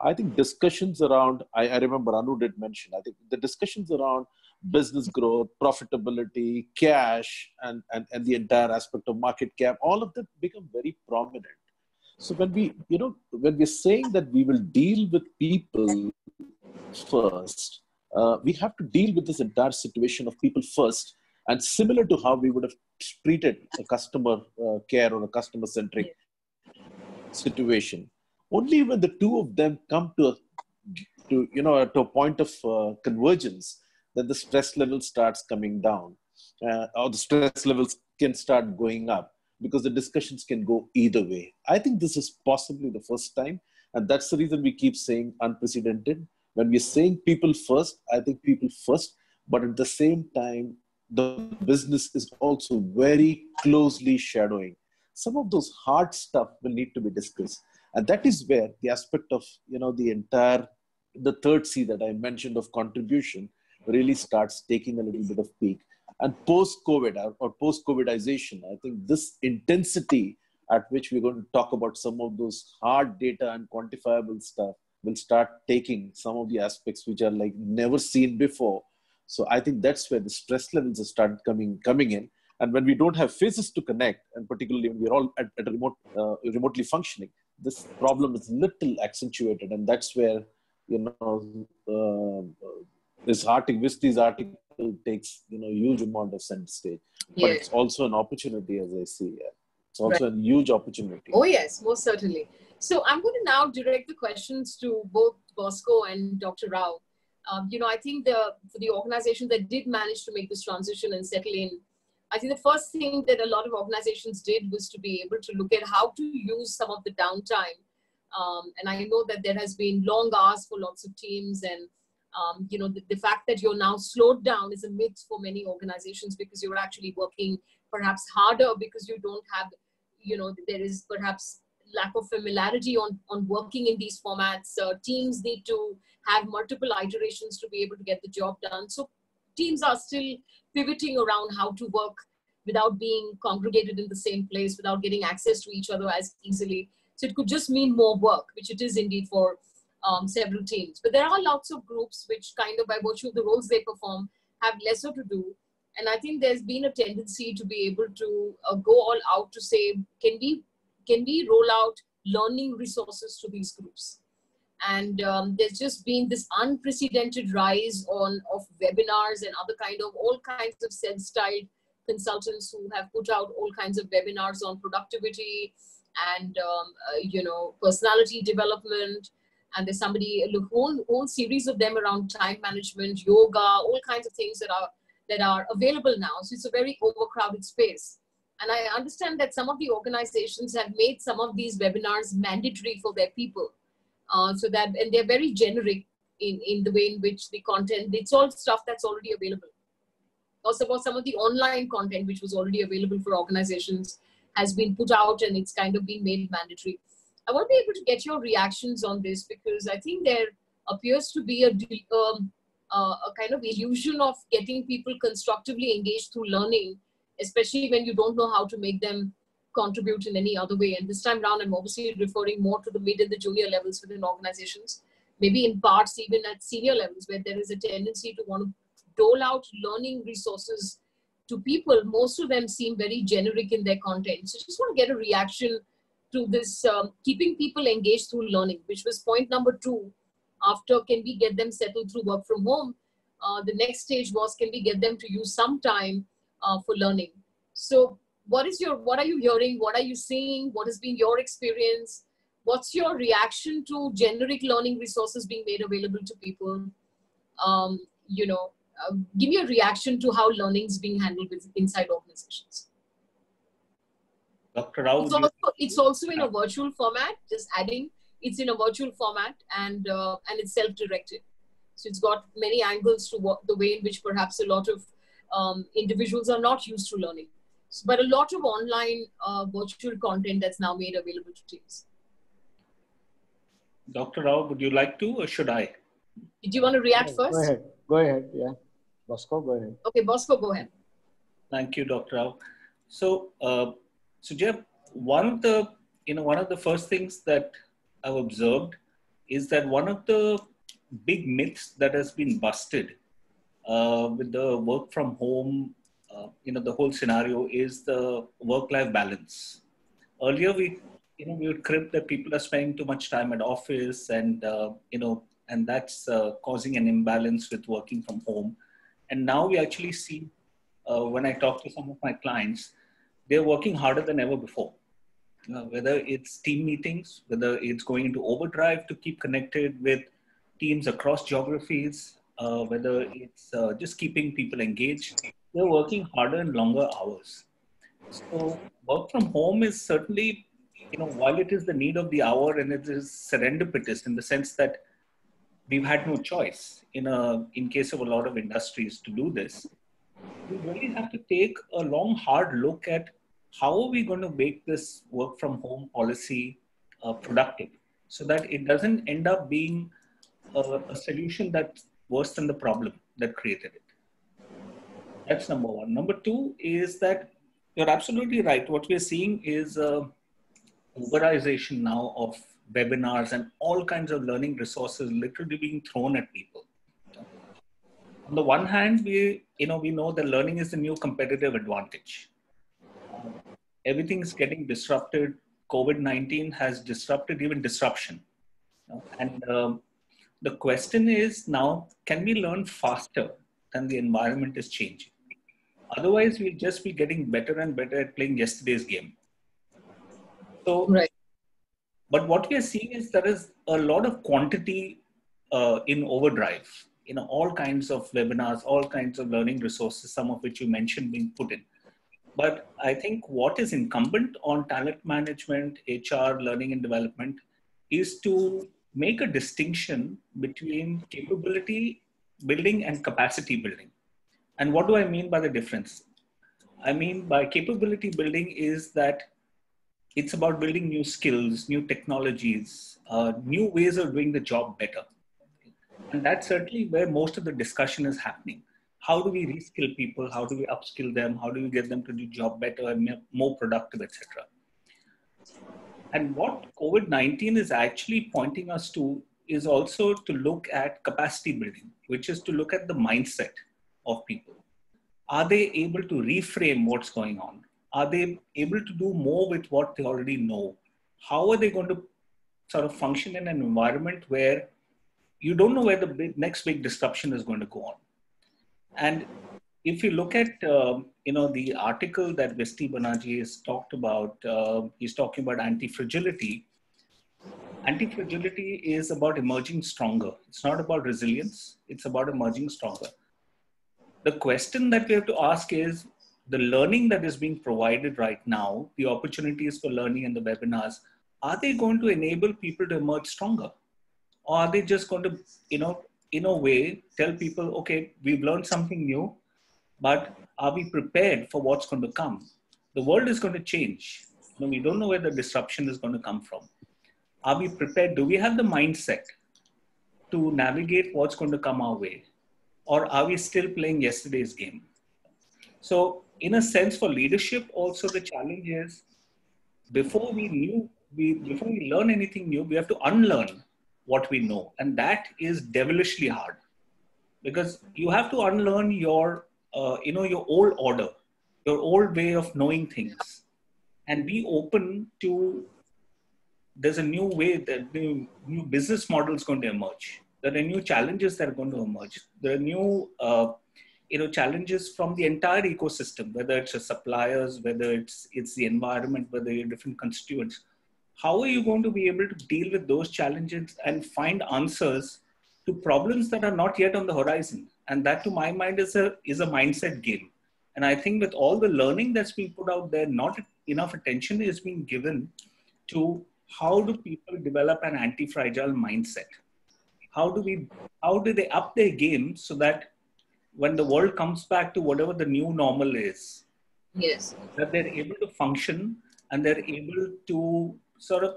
I think discussions around, I, I remember Anu did mention, I think the discussions around business growth, profitability, cash, and, and, and the entire aspect of market cap, all of that become very prominent. So when we, you know, when we're saying that we will deal with people first. Uh, we have to deal with this entire situation of people first, and similar to how we would have treated a customer uh, care or a customer centric situation. Only when the two of them come to a, to you know to a point of uh, convergence, that the stress level starts coming down, uh, or the stress levels can start going up because the discussions can go either way. I think this is possibly the first time, and that's the reason we keep saying unprecedented when we're saying people first, I think people first, but at the same time, the business is also very closely shadowing. Some of those hard stuff will need to be discussed. And that is where the aspect of, you know, the entire, the third C that I mentioned of contribution really starts taking a little bit of peak. And post-COVID or post-COVIDization, I think this intensity at which we're going to talk about some of those hard data and quantifiable stuff will start taking some of the aspects which are like never seen before. So I think that's where the stress levels started coming coming in. And when we don't have faces to connect, and particularly when we're all at, at remote, uh, remotely functioning, this problem is little accentuated, and that's where you know uh, this article, this article takes you know huge amount of center stage, but yeah. it's also an opportunity as I see it. It's also right. a huge opportunity. Oh yes, most certainly. So I'm going to now direct the questions to both Bosco and Dr. Rao. Um, you know, I think the for the organizations that did manage to make this transition and settle in, I think the first thing that a lot of organizations did was to be able to look at how to use some of the downtime. Um, and I know that there has been long hours for lots of teams, and um, you know, the, the fact that you're now slowed down is a myth for many organizations because you're actually working perhaps harder because you don't have, you know, there is perhaps lack of familiarity on, on working in these formats. Uh, teams need to have multiple iterations to be able to get the job done. So teams are still pivoting around how to work without being congregated in the same place, without getting access to each other as easily. So it could just mean more work, which it is indeed for um, several teams. But there are lots of groups which kind of by virtue of the roles they perform have lesser to do. And I think there's been a tendency to be able to uh, go all out to say, can we can we roll out learning resources to these groups? And um, there's just been this unprecedented rise on of webinars and other kind of all kinds of self-styled consultants who have put out all kinds of webinars on productivity and um, uh, you know personality development and there's somebody a whole whole series of them around time management yoga all kinds of things that are that are available now so it's a very overcrowded space and I understand that some of the organizations have made some of these webinars mandatory for their people. Uh, so that, and they're very generic in, in the way in which the content, it's all stuff that's already available. Also about some of the online content, which was already available for organizations, has been put out and it's kind of been made mandatory. I want to be able to get your reactions on this because I think there appears to be a, um, uh, a kind of illusion of getting people constructively engaged through learning especially when you don't know how to make them contribute in any other way. And this time around, I'm obviously referring more to the mid and the junior levels within organizations, maybe in parts even at senior levels where there is a tendency to want to dole out learning resources to people, most of them seem very generic in their content. So I just want to get a reaction to this um, keeping people engaged through learning, which was point number two. After can we get them settled through work from home? Uh, the next stage was can we get them to use some time uh, for learning? So what is your what are you hearing? What are you seeing? What has been your experience? What's your reaction to generic learning resources being made available to people? Um, you know, uh, give me a reaction to how learning is being handled with, inside organizations. Dr. Rao, it's also, it's also in a virtual format. Just adding, it's in a virtual format and uh, and it's self-directed. So it's got many angles to what, the way in which perhaps a lot of um, individuals are not used to learning. So, but a lot of online uh, virtual content that's now made available to teams. Dr. Rao, would you like to or should I? Did you want to react first? Go ahead. Go ahead. Yeah. Bosco, go ahead. Okay, Bosco, go ahead. Thank you, Dr. Rao. So, uh, so Jeff, one of the you know one of the first things that I've observed is that one of the big myths that has been busted uh, with the work from home, uh, you know, the whole scenario is the work-life balance. Earlier, we you know we would crib that people are spending too much time at office, and uh, you know, and that's uh, causing an imbalance with working from home and now we actually see, uh, when I talk to some of my clients, they're working harder than ever before. Uh, whether it's team meetings, whether it's going into overdrive to keep connected with teams across geographies, uh, whether it's uh, just keeping people engaged, they're working harder and longer hours. So work from home is certainly, you know, while it is the need of the hour and it is serendipitous in the sense that we've had no choice in a in case of a lot of industries to do this we really have to take a long hard look at how are we going to make this work from home policy uh, productive so that it doesn't end up being a, a, solution that's worse than the problem that created it that's number one number two is that you're absolutely right what we're seeing is uh, uberization now of webinars and all kinds of learning resources literally being thrown at people. On the one hand, we you know we know that learning is the new competitive advantage. Everything is getting disrupted. COVID nineteen has disrupted even disruption, you know? and um, the question is now: Can we learn faster than the environment is changing? Otherwise, we'll just be getting better and better at playing yesterday's game. So, right. But what we are seeing is there is a lot of quantity uh, in overdrive. You know, all kinds of webinars, all kinds of learning resources, some of which you mentioned being put in. But I think what is incumbent on talent management, HR, learning and development is to make a distinction between capability building and capacity building. And what do I mean by the difference? I mean by capability building is that it's about building new skills, new technologies, uh, new ways of doing the job better. And that's certainly where most of the discussion is happening. How do we reskill people? How do we upskill them? How do we get them to do job better and more productive, etc. And what COVID-19 is actually pointing us to is also to look at capacity building, which is to look at the mindset of people. Are they able to reframe what's going on? are they able to do more with what they already know? How are they going to sort of function in an environment where you don't know where the big, next big disruption is going to go on? And if you look at uh, you know the article that Visty Banaji has talked about, uh, he's talking about anti-fragility. Anti-fragility is about emerging stronger. It's not about resilience. It's about emerging stronger. The question that we have to ask is, the learning that is being provided right now, the opportunities for learning and the webinars, are they going to enable people to emerge stronger? Or are they just going to, you know, in a way, tell people, okay, we've learned something new, but are we prepared for what's going to come? The world is going to change. You know, we don't know where the disruption is going to come from. Are we prepared? Do we have the mindset to navigate what's going to come our way? Or are we still playing yesterday's game? So in a sense for leadership also the challenge is before we knew we before we learn anything new we have to unlearn what we know. And that is devilishly hard. Because you have to unlearn your uh, you know your old order your old way of knowing things and be open to there's a new way that new, new business models going to emerge. There are new challenges that are going to emerge. There are new uh, you know challenges from the entire ecosystem whether it's the suppliers whether it's it's the environment whether you're different constituents how are you going to be able to deal with those challenges and find answers to problems that are not yet on the horizon? And that to my mind is a is a mindset game. And i think with all the learning that's being put out there not enough attention is being given to how do people develop an anti-fragile mindset? How do we how do they up their game so that when the world comes back to whatever the new normal is yes. that they're able to function and they're able to sort of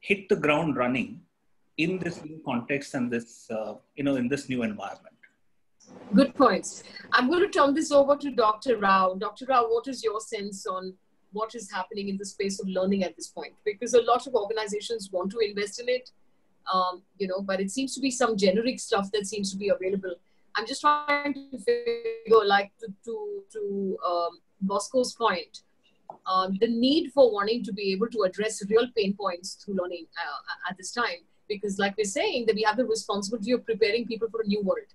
hit the ground running in this new context and this uh, you know in this new environment. Good points. I'm going to turn this over to dr rao. Dr rao what is your sense on what is happening in the space of learning at this point? Because a lot of organizations want to invest in it um, you know but it seems to be some generic stuff that seems to be available. I'm just trying to figure like to to, to um, bosco's point um, the need for wanting to be able to address real pain points through learning uh, at this time. Because like we're saying that we have the responsibility of preparing people for a new world.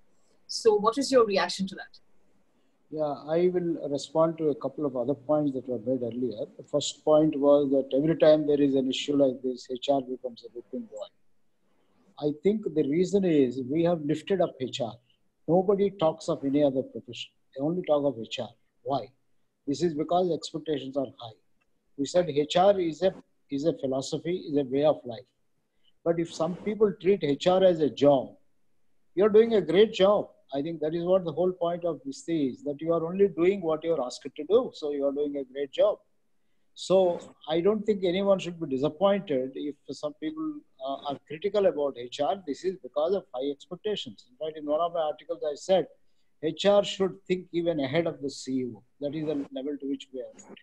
So what is your reaction to that? Yeah i will respond to a couple of other points that were made earlier. The first point was that every time there is an issue like this hr becomes a whipping boy. I think the reason is we have lifted up hr nobody talks of any other profession. They only talk of hr why this is because expectations are high we said hr is a is a philosophy is a way of life but if some people treat HR as a job, you're doing a great job. I think that is what the whole point of this is that you are only doing what you're asked to do. So you are doing a great job. So I don't think anyone should be disappointed if some people uh, are critical about HR. This is because of high expectations. In fact, in one of my articles, I said HR should think even ahead of the CEO. That is the level to which we are.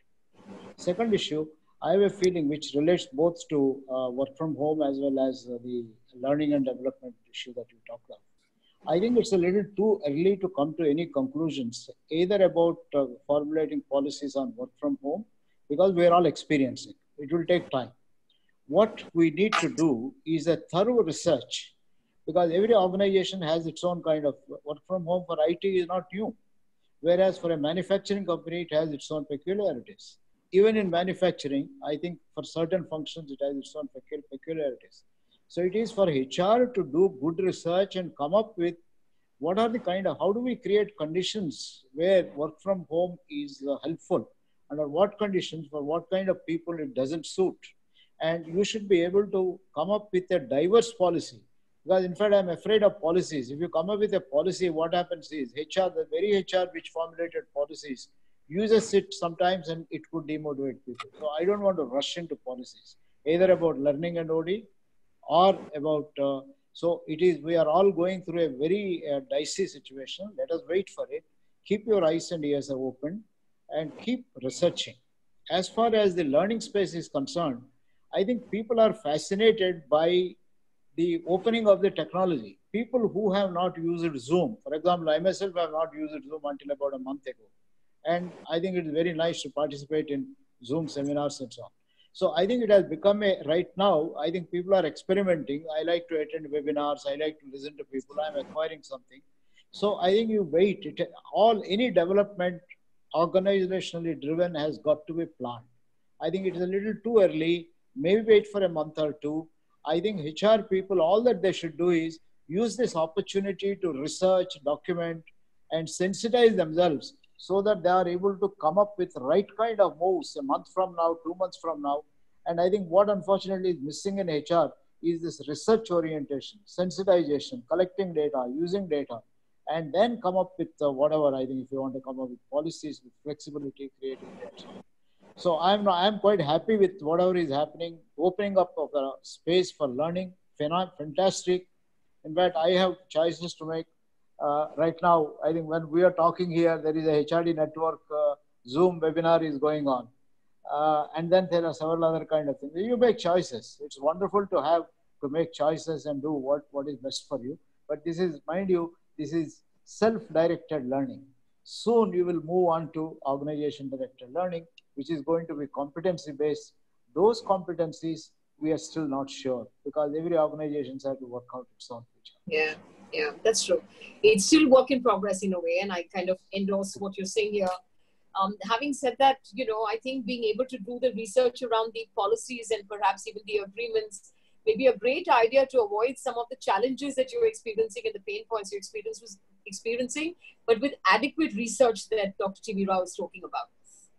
Second issue, I have a feeling which relates both to uh, work from home as well as uh, the learning and development issue that you talked about. I think it's a little too early to come to any conclusions, either about uh, formulating policies on work from home, because we're all experiencing. It will take time. What we need to do is a thorough research, because every organization has its own kind of work from home for IT is not new, whereas for a manufacturing company, it has its own peculiarities even in manufacturing, I think for certain functions, it has its own peculiarities. So it is for HR to do good research and come up with what are the kind of, how do we create conditions where work from home is uh, helpful? Under what conditions, for what kind of people it doesn't suit? And you should be able to come up with a diverse policy. Because in fact, I'm afraid of policies. If you come up with a policy, what happens is HR, the very HR which formulated policies, uses it sometimes and it could demotivate people. So I don't want to rush into policies, either about learning and OD or about, uh, so it is, we are all going through a very uh, dicey situation. Let us wait for it. Keep your eyes and ears open and keep researching. As far as the learning space is concerned, I think people are fascinated by the opening of the technology. People who have not used Zoom, for example, I myself have not used Zoom until about a month ago and I think it is very nice to participate in Zoom seminars and so on. So I think it has become a, right now, I think people are experimenting. I like to attend webinars. I like to listen to people. I'm acquiring something. So I think you wait. It, all, any development organizationally driven has got to be planned. I think it is a little too early. Maybe wait for a month or two. I think HR people, all that they should do is use this opportunity to research, document, and sensitize themselves so that they are able to come up with right kind of moves a month from now, two months from now. And I think what unfortunately is missing in HR is this research orientation, sensitization, collecting data, using data, and then come up with uh, whatever I think if you want to come up with policies with flexibility, creativity. So I'm I'm quite happy with whatever is happening, opening up of a space for learning, fantastic. In fact, I have choices to make uh, right now, I think when we are talking here, there is a HRD network uh, Zoom webinar is going on. Uh, and then there are several other kind of things. You make choices. It's wonderful to have to make choices and do what, what is best for you. But this is, mind you, this is self-directed learning. Soon you will move on to organization-directed learning, which is going to be competency-based. Those competencies we are still not sure because every organization has to work out its own future. Yeah, yeah, that's true. It's still work in progress in a way, and I kind of endorse what you're saying here. Um, having said that, you know, I think being able to do the research around the policies and perhaps even the agreements may be a great idea to avoid some of the challenges that you're experiencing and the pain points you're experiencing, but with adequate research that Dr. T.V. Rao is talking about.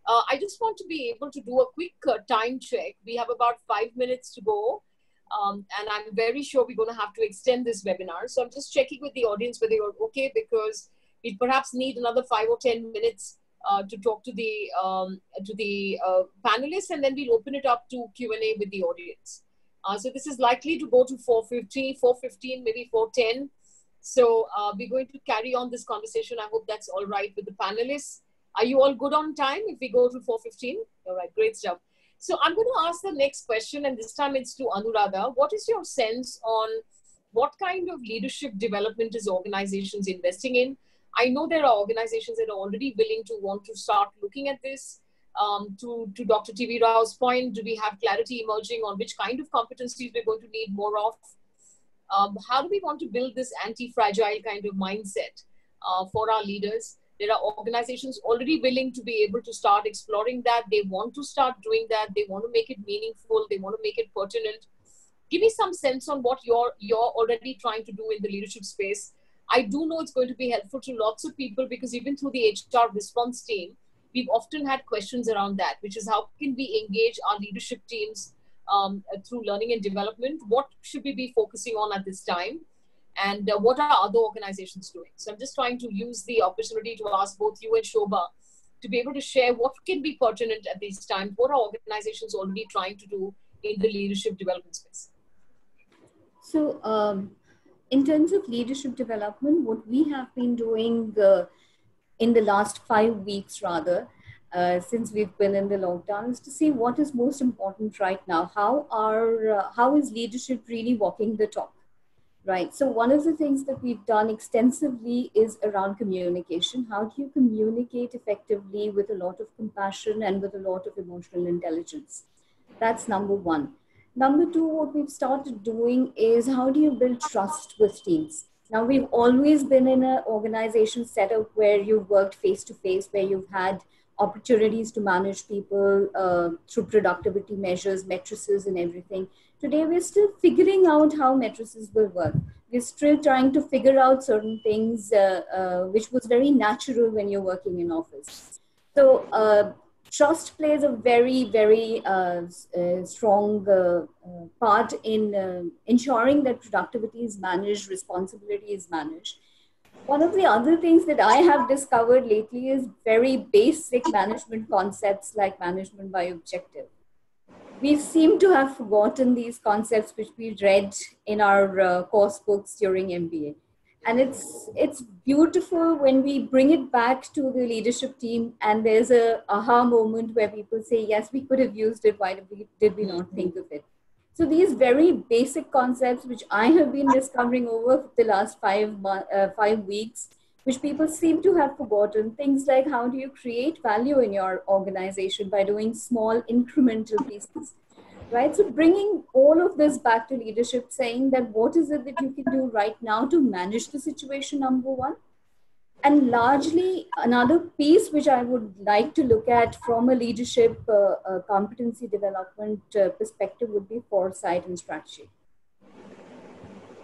Uh, I just want to be able to do a quick uh, time check. We have about five minutes to go. Um, and I'm very sure we're going to have to extend this webinar. So I'm just checking with the audience whether you're okay because we perhaps need another five or 10 minutes uh, to talk to the, um, to the uh, panelists and then we'll open it up to Q&A with the audience. Uh, so this is likely to go to 450, 415, maybe 410. So uh, we're going to carry on this conversation. I hope that's all right with the panelists. Are you all good on time if we go to 415? All right, great stuff. So I'm going to ask the next question, and this time it's to Anuradha. What is your sense on what kind of leadership development is organizations investing in? I know there are organizations that are already willing to want to start looking at this. Um, to, to Dr. T.V. Rao's point, do we have clarity emerging on which kind of competencies we're going to need more of? Um, how do we want to build this anti-fragile kind of mindset uh, for our leaders? There are organizations already willing to be able to start exploring that. They want to start doing that. They want to make it meaningful. They want to make it pertinent. Give me some sense on what you're you're already trying to do in the leadership space. I do know it's going to be helpful to lots of people because even through the HR response team, we've often had questions around that, which is how can we engage our leadership teams um, through learning and development? What should we be focusing on at this time? And uh, what are other organizations doing? So I'm just trying to use the opportunity to ask both you and Shobha to be able to share what can be pertinent at these times. What are organizations already trying to do in the leadership development space? So, um, in terms of leadership development, what we have been doing uh, in the last five weeks, rather, uh, since we've been in the lockdown, is to see what is most important right now. How are uh, how is leadership really walking the talk? Right? So one of the things that we've done extensively is around communication. How do you communicate effectively with a lot of compassion and with a lot of emotional intelligence? That's number one. Number two, what we've started doing is how do you build trust with teams? Now, we've always been in an organization setup where you've worked face to face, where you've had opportunities to manage people uh, through productivity measures, matrices, and everything. Today, we're still figuring out how matrices will work. We're still trying to figure out certain things, uh, uh, which was very natural when you're working in office. So, uh, trust plays a very, very uh, uh, strong part in ensuring that productivity is managed, responsibility is managed. One of the other things that I have discovered lately is very basic management concepts like management by objective we seem to have forgotten these concepts which we read in our uh, course books during MBA. And it's it's beautiful when we bring it back to the leadership team and there's a aha moment where people say, yes, we could have used it. Why did we, did we not think of it? So these very basic concepts, which I have been discovering over the last five, uh, five weeks, which people seem to have forgotten. Things like how do you create value in your organization by doing small incremental pieces, right? So bringing all of this back to leadership, saying that what is it that you can do right now to manage the situation, number one. And largely, another piece which I would like to look at from a leadership uh, uh, competency development uh, perspective would be foresight and strategy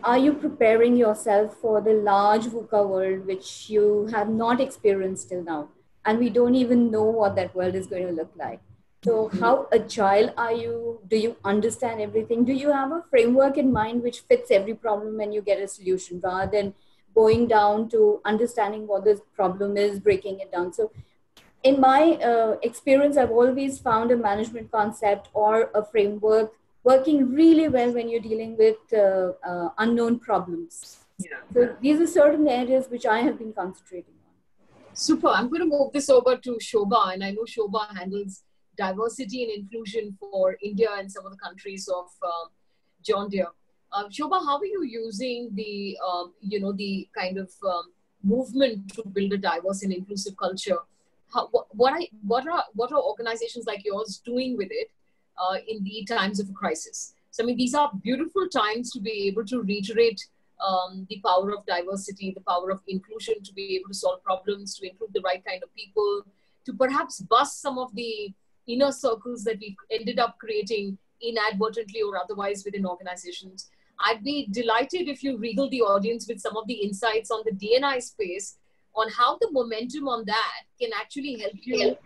are you preparing yourself for the large VUCA world, which you have not experienced till now? And we don't even know what that world is going to look like. So, how agile are you? Do you understand everything? Do you have a framework in mind which fits every problem and you get a solution rather than going down to understanding what this problem is, breaking it down? So, in my uh, experience, I've always found a management concept or a framework working really well when you're dealing with uh, uh, unknown problems. Yeah. So these are certain areas which I have been concentrating on. Super. I'm going to move this over to Shobha, and I know Shobha handles diversity and inclusion for India and some of the countries of uh, John Deere. Uh, Shobha, how are you using the, um, you know, the kind of um, movement to build a diverse and inclusive culture. How, what, what, I, what, are, what are organizations like yours doing with it uh, in the times of a crisis? So, I mean, these are beautiful times to be able to reiterate um, the power of diversity, the power of inclusion to be able to solve problems, to include the right kind of people, to perhaps bust some of the inner circles that we ended up creating inadvertently or otherwise within organizations. I'd be delighted if you regal the audience with some of the insights on the DNI space on how the momentum on that can actually help you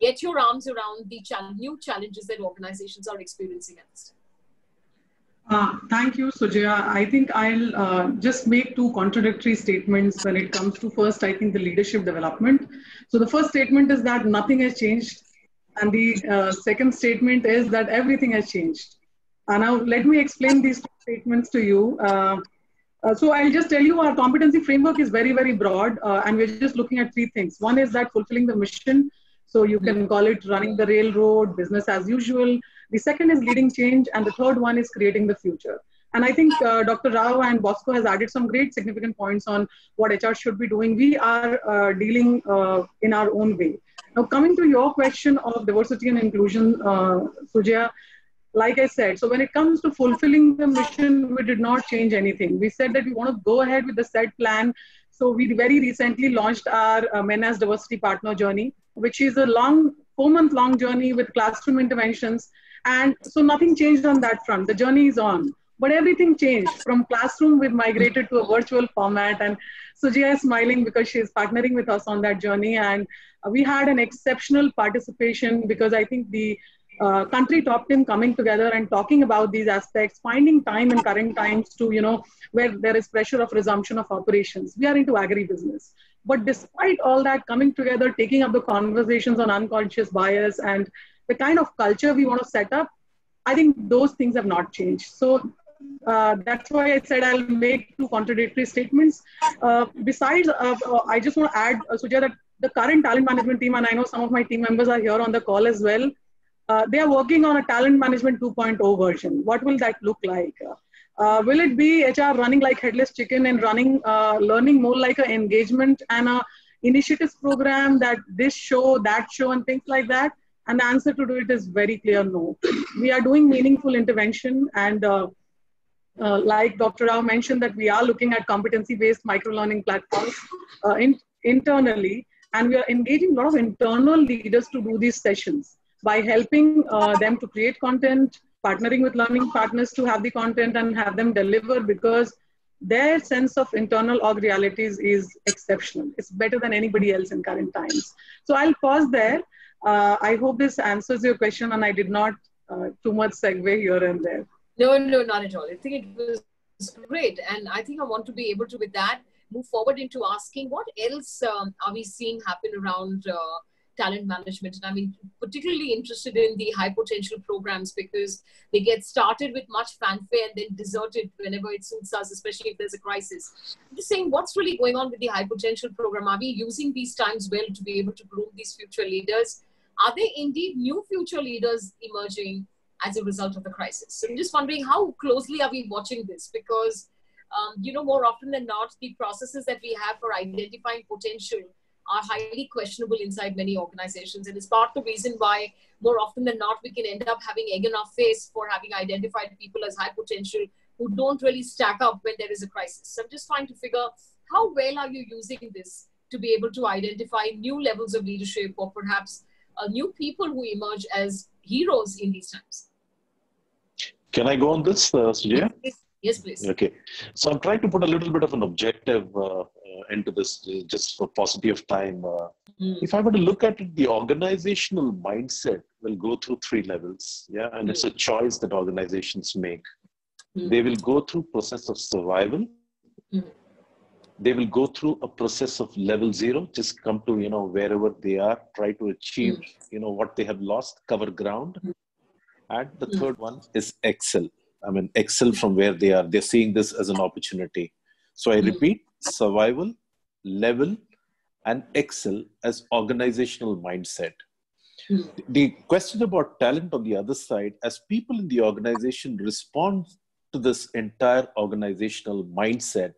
get your arms around the new challenges that organizations are experiencing at this time. Uh, thank you, Sujaya. I think I'll uh, just make two contradictory statements when it comes to first, I think the leadership development. So the first statement is that nothing has changed. And the uh, second statement is that everything has changed. And now let me explain these two statements to you. Uh, uh, so I'll just tell you our competency framework is very, very broad. Uh, and we're just looking at three things. One is that fulfilling the mission. So you can call it running the railroad, business as usual, the second is leading change, and the third one is creating the future. And I think uh, Dr. Rao and Bosco has added some great significant points on what HR should be doing. We are uh, dealing uh, in our own way. Now, coming to your question of diversity and inclusion, uh, Sujaya, like I said, so when it comes to fulfilling the mission, we did not change anything. We said that we want to go ahead with the set plan. So we very recently launched our uh, MENAS Diversity Partner Journey, which is a long, four month long journey with classroom interventions and so nothing changed on that front. The journey is on. But everything changed. From classroom, we've migrated to a virtual format. And Sujaya is smiling because she is partnering with us on that journey. And we had an exceptional participation because I think the uh, country top 10 coming together and talking about these aspects, finding time in current times to, you know, where there is pressure of resumption of operations. We are into agribusiness. But despite all that coming together, taking up the conversations on unconscious bias and the kind of culture we want to set up, I think those things have not changed. So uh, that's why I said I'll make two contradictory statements. Uh, besides, uh, uh I just want to add, uh, Sujaya, that the current talent management team, and I know some of my team members are here on the call as well, uh, they are working on a talent management 2.0 version. What will that look like? Uh, will it be HR running like headless chicken and running, learning more like an engagement and a initiatives program that this show, that show, and things like that? And the answer to do it is very clear no. We are doing meaningful intervention and uh, uh, like Dr. Rao mentioned that we are looking at competency-based micro-learning platforms uh, in, internally and we are engaging a lot of internal leaders to do these sessions by helping uh, them to create content, partnering with learning partners to have the content and have them deliver because their sense of internal org realities is exceptional. It's better than anybody else in current times. So I'll pause there. Uh, I hope this answers your question and I did not uh, too much segue here and there. No, no, not at all. I think it was great. And I think I want to be able to, with that, move forward into asking what else um, are we seeing happen around uh, talent management. And I mean, particularly interested in the high potential programs because they get started with much fanfare and then deserted whenever it suits us, especially if there's a crisis. I'm just saying, what's really going on with the high potential program? Are we using these times well to be able to groom these future leaders? Are there indeed new future leaders emerging as a result of the crisis? So I'm just wondering how closely are we watching this? Because, um, you know, more often than not, the processes that we have for identifying potential are highly questionable inside many organizations. And it's part of the reason why more often than not, we can end up having egg in our face for having identified people as high potential who don't really stack up when there is a crisis. So I'm just trying to figure how well are you using this to be able to identify new levels of leadership or perhaps uh, new people who emerge as heroes in these times. Can I go on this, uh, Sujaya? Yes, please. Okay. So I'm trying to put a little bit of an objective uh into this just for paucity of time. Mm. If I were to look at it, the organizational mindset will go through three levels. Yeah. And mm. it's a choice that organizations make. Mm. They will go through process of survival hmm they will go through a process of level zero just come to you know wherever they are try to achieve mm. you know what they have lost cover ground mm. and the mm. third one is excel i mean excel from where they are they're seeing this as an opportunity so i hmm. repeat survival level and excel as organizational mindset hmm. the question about talent on the other side as people in the organization respond to this entire organizational mindset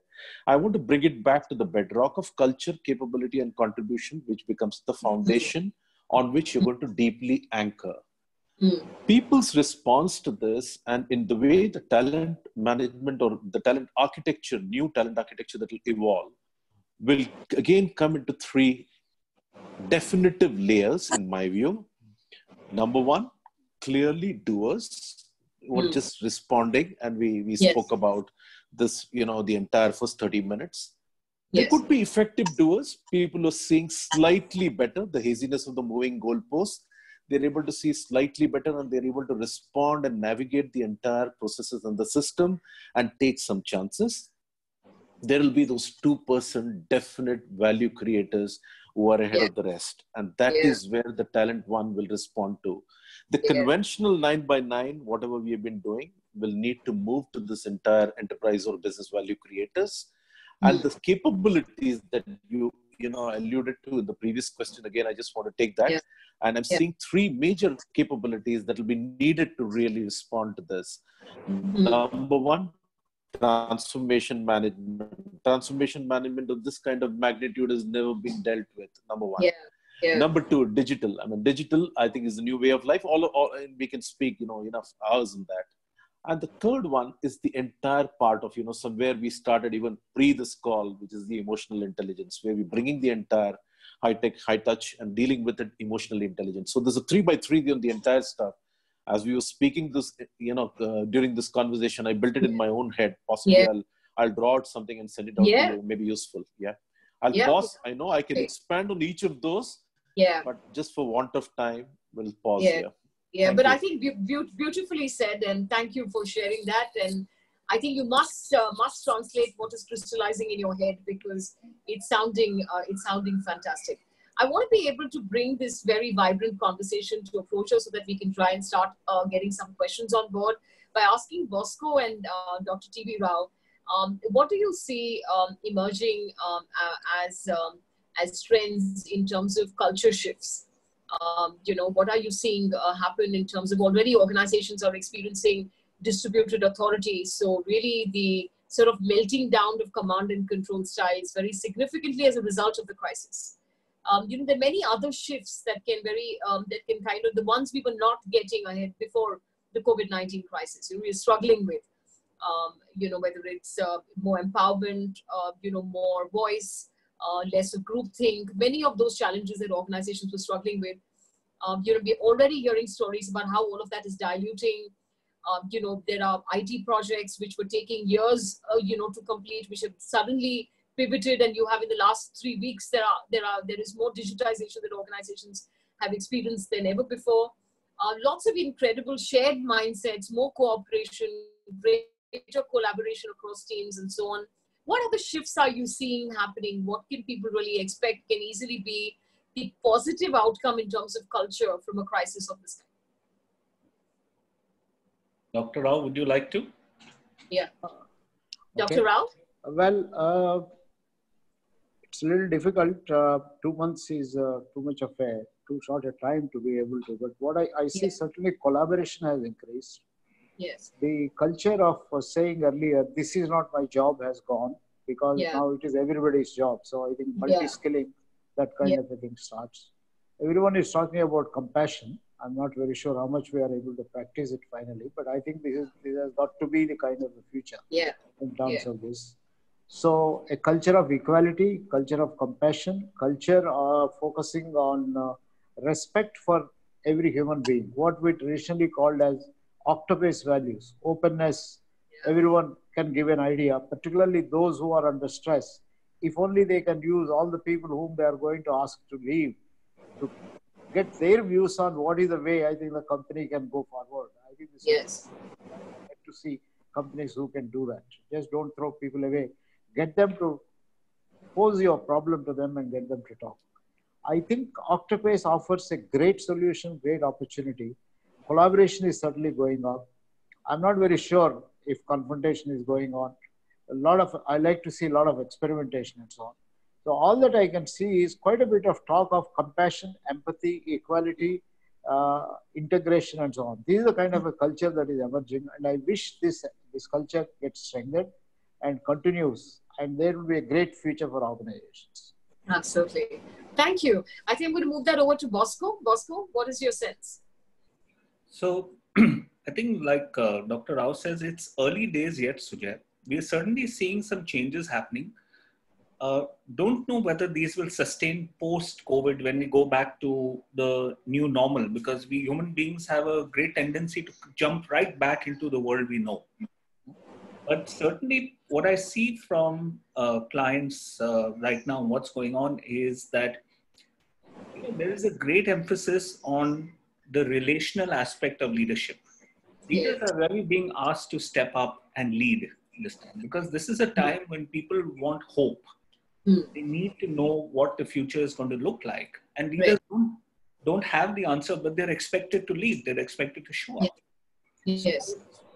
I want to bring it back to the bedrock of culture, capability, and contribution, which becomes the foundation on which you're going to deeply anchor. Mm. People's response to this, and in the way the talent management or the talent architecture, new talent architecture that will evolve, will again come into three definitive layers, in my view. Number one, clearly doers were Mm. just responding, and we, we Yes. spoke about this, you know, the entire first 30 minutes. They Yes. could be effective doers, people are seeing slightly better the haziness of the moving goalpost. They're able to see slightly better and they're able to respond and navigate the entire processes in the system and take some chances. There will be those 2% definite value creators who are ahead Yeah. of the rest. And that is Yeah. where the talent one will respond to. The Yeah. conventional nine by nine, whatever we have been doing, will need to move to this entire enterprise or business value creators and Mm. the capabilities that you you know alluded to in the previous question again i just want to take that Yeah. and i'm Yeah. seeing three major capabilities that will be needed to really respond to this Mm. number one transformation management transformation management of this kind of magnitude has never been dealt with number one. Yeah. Yeah. number two digital. I mean digital i think is the new way of life. All, all and we can speak you know enough hours on that. And the third one is the entire part of you know somewhere we started even pre this call which is the emotional intelligence where we're bringing the entire high tech high touch and dealing with it emotionally intelligence so there's a three by three on the entire stuff as we were speaking this you know uh, during this conversation i built it in my own head possibly Yeah. i'll i'll draw out something and send it out Yeah. to you maybe useful yeah i'll Yeah. pause i know i can expand on each of those Yeah. but just for want of time we'll pause Yeah. here Yeah, Thank but you. I think beau- beautifully said, and thank you for sharing that. And I think you must uh, must translate what is crystallizing in your head because it's sounding uh, it's sounding fantastic. I want to be able to bring this very vibrant conversation to a closure so that we can try and start uh, getting some questions on board by asking Bosco and uh, Dr. T.V. Rao, um, what do you see um, emerging um, as um, as trends in terms of culture shifts? um, you know, what are you seeing uh, happen in terms of already organizations are experiencing distributed authority. So really the sort of melting down of command and control styles very significantly as a result of the crisis. Um, you know, there are many other shifts that can very, um, that can kind of, the ones we were not getting ahead before the COVID-19 crisis, you know, we're struggling with, um, you know, whether it's uh, more empowerment, uh, you know, more voice, uh, less of groupthink, many of those challenges that organizations were struggling with. Um, you know, we're already hearing stories about how all of that is diluting. Um, you know, there are IT projects which were taking years, uh, you know, to complete, which have suddenly pivoted, and you have in the last three weeks there are there are there is more digitization that organizations have experienced than ever before. Uh, lots of incredible shared mindsets, more cooperation, greater collaboration across teams, and so on what other shifts are you seeing happening? What can people really expect can easily be the positive outcome in terms of culture from a crisis of this kind? Dr. Rao, would you like to? Yeah. Dr. Okay. Rao? Well, uh, it's a little difficult. Uh, two months is uh, too much of a too short a time to be able to. But what I, I see Yeah. certainly collaboration has increased. Yes. The culture of uh, saying earlier, "This is not my job," has gone because Yeah. now it is everybody's job. So I think multi-skilling, that kind Yeah. of a thing starts. Everyone is talking about compassion. I'm not very sure how much we are able to practice it finally, but I think this is this has got to be the kind of the future Yeah. in terms Yeah. of this. So, a culture of equality, culture of compassion, culture of focusing on uh, respect for every human being, what we traditionally called as OCTAPACE values, openness. Everyone can give an idea, particularly those who are under stress. If only they can use all the people whom they are going to ask to leave to get their views on what is the way I think the company can go forward. I think this is Yes. like to see companies who can do that. Just don't throw people away. Get them to pose your problem to them and get them to talk. I think OCTAPACE offers a great solution, great opportunity. Collaboration is certainly going up. I'm not very sure if confrontation is going on. A lot of I like to see a lot of experimentation and so on. So all that I can see is quite a bit of talk of compassion, empathy, equality, uh, integration, and so on. This is the kind of a culture that is emerging, and I wish this this culture gets strengthened. and continues. And there will be a great future for organizations. Absolutely. Thank you. I think I'm going to move that over to Bosco. Bosco, what is your sense? So, I think, like uh, Dr. Rao says, it's early days yet, Sujay. We are certainly seeing some changes happening. Uh, don't know whether these will sustain post COVID when we go back to the new normal because we human beings have a great tendency to jump right back into the world we know. But certainly, what I see from uh, clients uh, right now, what's going on is that you know, there is a great emphasis on the relational aspect of leadership. Leaders are really being asked to step up and lead this time because this is a time when people want hope Hmm. they need to know what the future is going to look like and leaders Right. don't, don't have the answer but they're expected to lead they're expected to show up Yes.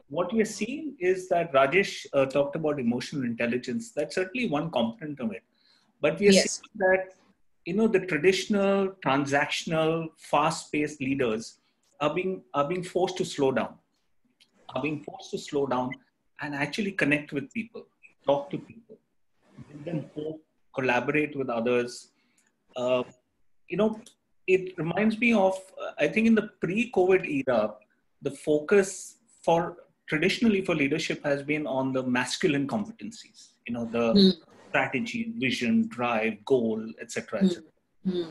What we are seeing is that rajesh uh, talked about emotional intelligence. That's certainly one component of it. But we are Yes. seeing that you know the traditional transactional fast-paced leaders are being are being forced to slow down are being forced to slow down and actually connect with people talk to people give them hope collaborate with others. Uh, you know it reminds me of uh, i think in the pre-covid era the focus for traditionally for leadership has been on the masculine competencies you know the Hmm. strategy vision drive goal etc etc Hmm.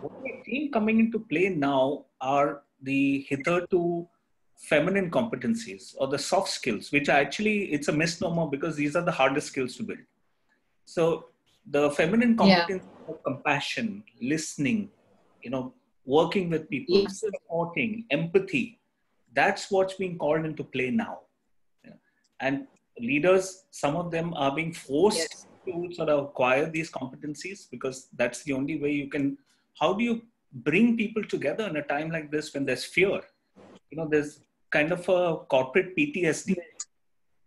what we're seeing coming into play now are the hitherto feminine competencies or the soft skills which are actually it's a misnomer because these are the hardest skills to build so the feminine Yeah. of compassion listening you know working with people Yes. supporting empathy that's what's being called into play now. And leaders some of them are being forced Yes. to sort of acquire these competencies because that's the only way you can how do you bring people together in a time like this when there's fear? You know there's kind of a corporate ptsd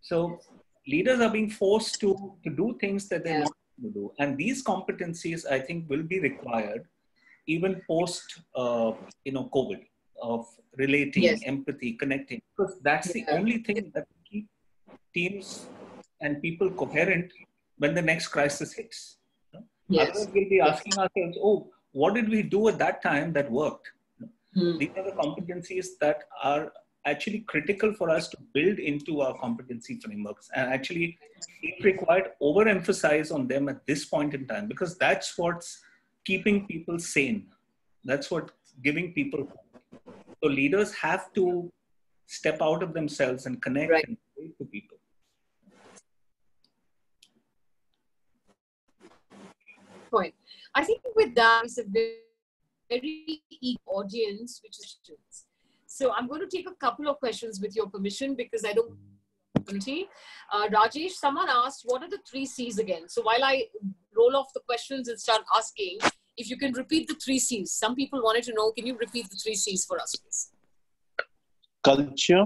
so leaders are being forced to to do things that they're Yeah. not to do. And these competencies i think will be required even post uh, you know covid of relating Yes. empathy connecting because that's the only thing that keep teams and people coherent when the next crisis hits Yes. Otherwise, we'll be asking ourselves, oh, what did we do at that time that worked? Hmm. These are the competencies that are actually critical for us to build into our competency frameworks and actually, if required, overemphasize on them at this point in time because that's what's keeping people sane. That's what giving people hope. So leaders have to step out of themselves and connect Right. and to people. point. I think with that is a very, very eager audience, which is students. So I'm going to take a couple of questions with your permission because I don't. Uh, Rajesh, someone asked, what are the three C's again? So while I roll off the questions and start asking, if you can repeat the three C's. Some people wanted to know, can you repeat the three C's for us, please? culture,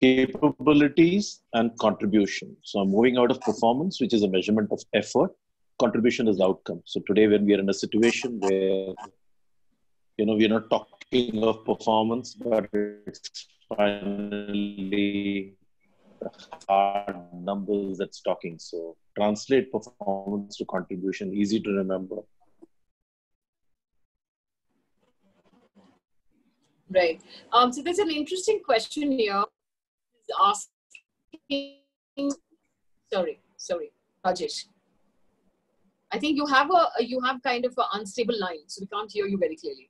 capabilities, and contribution. So I'm moving out of performance, which is a measurement of effort. Contribution is outcome. So today, when we are in a situation where you know we're not talking of performance, but it's finally hard numbers that's talking. So translate performance to contribution, easy to remember. Right. Um, so there's an interesting question here. Asking, sorry, sorry, Rajesh. I think you have a you have kind of an unstable line, so we can't hear you very clearly.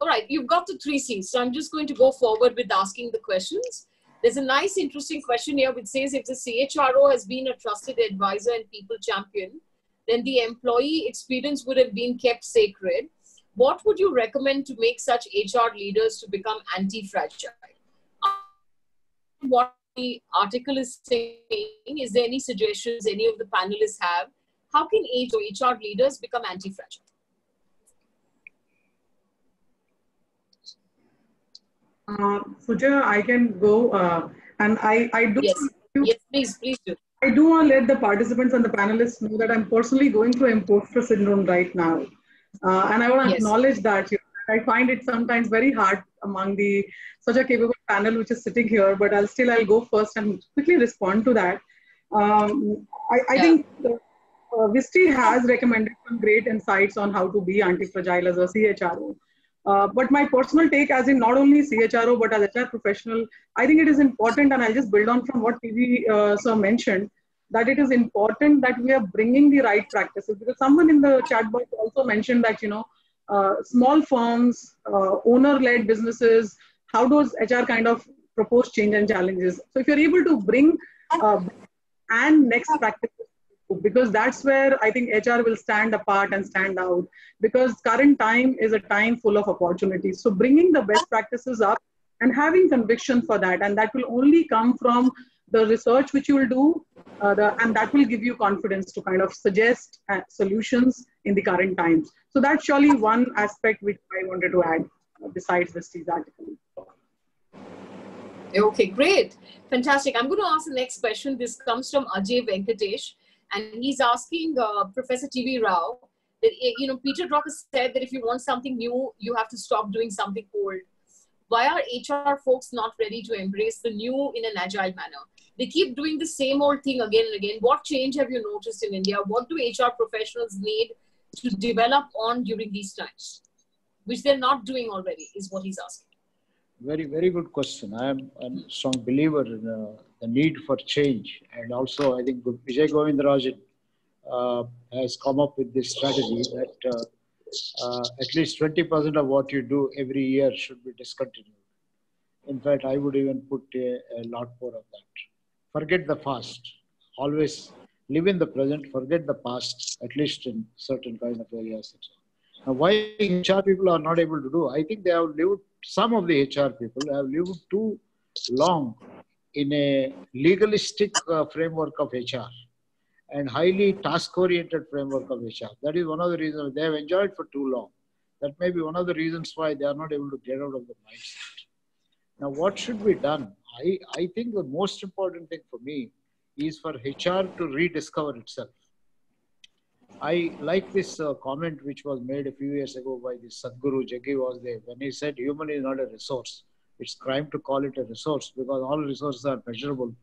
All right, you've got the three C's. So I'm just going to go forward with asking the questions. There's a nice, interesting question here which says if the CHRO has been a trusted advisor and people champion, then the employee experience would have been kept sacred what would you recommend to make such HR leaders to become anti-fragile? What the article is saying, is there any suggestions any of the panelists have? How can HR leaders become anti-fragile? Uh, Suja, I can go, uh, and I, I do. Yes. Yes, please, please do. I do want to let the participants and the panelists know that I'm personally going through imposter syndrome right now. Uh, and I want to Yes. acknowledge that. You know, I find it sometimes very hard among the such a capable panel which is sitting here, but I'll still I'll go first and quickly respond to that. Um, I, I Yeah. think the, uh, Visty has recommended some great insights on how to be anti-fragile as a CHRO. Uh, but my personal take, as in not only CHRO but as HR professional, I think it is important, and I'll just build on from what TV uh, sir mentioned, that it is important that we are bringing the right practices. Because someone in the chat box also mentioned that you know, uh, small firms, uh, owner-led businesses, how does HR kind of propose change and challenges? So if you're able to bring uh, and next practices because that's where I think HR will stand apart and stand out because current time is a time full of opportunities. So bringing the best practices up and having conviction for that, and that will only come from the research which you will do, uh, the, and that will give you confidence to kind of suggest uh, solutions in the current times. So that's surely one aspect which I wanted to add uh, besides this article. Okay, great. Fantastic. I'm going to ask the next question. This comes from Ajay Venkatesh, and he's asking uh, Professor T.V. Rao that, you know, Peter Drucker said that if you want something new, you have to stop doing something old. Why are HR folks not ready to embrace the new in an agile manner? They keep doing the same old thing again and again. What change have you noticed in India? What do HR professionals need to develop on during these times, which they're not doing already, is what he's asking. Very, very good question. I am a strong believer in uh, the need for change. And also, I think Vijay Govindarajan uh, has come up with this strategy that uh, uh at least 20% of what you do every year should be discontinued. In fact, I would even put a, a lot more of that. Forget the past. Always live in the present, forget the past, at least in certain kind of areas. Now, why HR people are not able to do? I think they have lived, some of the HR people have lived too long in a legalistic uh, framework of HR and highly task-oriented framework of HR. That is one of the reasons they have enjoyed for too long. That may be one of the reasons why they are not able to get out of the mindset. Now, what should be done? I, I think the most important thing for me is for HR to rediscover itself. I like this uh, comment which was made a few years ago by the Sadhguru Jaggi Vasudev when he said human is not a resource. It's crime to call it a resource because all resources are measurable.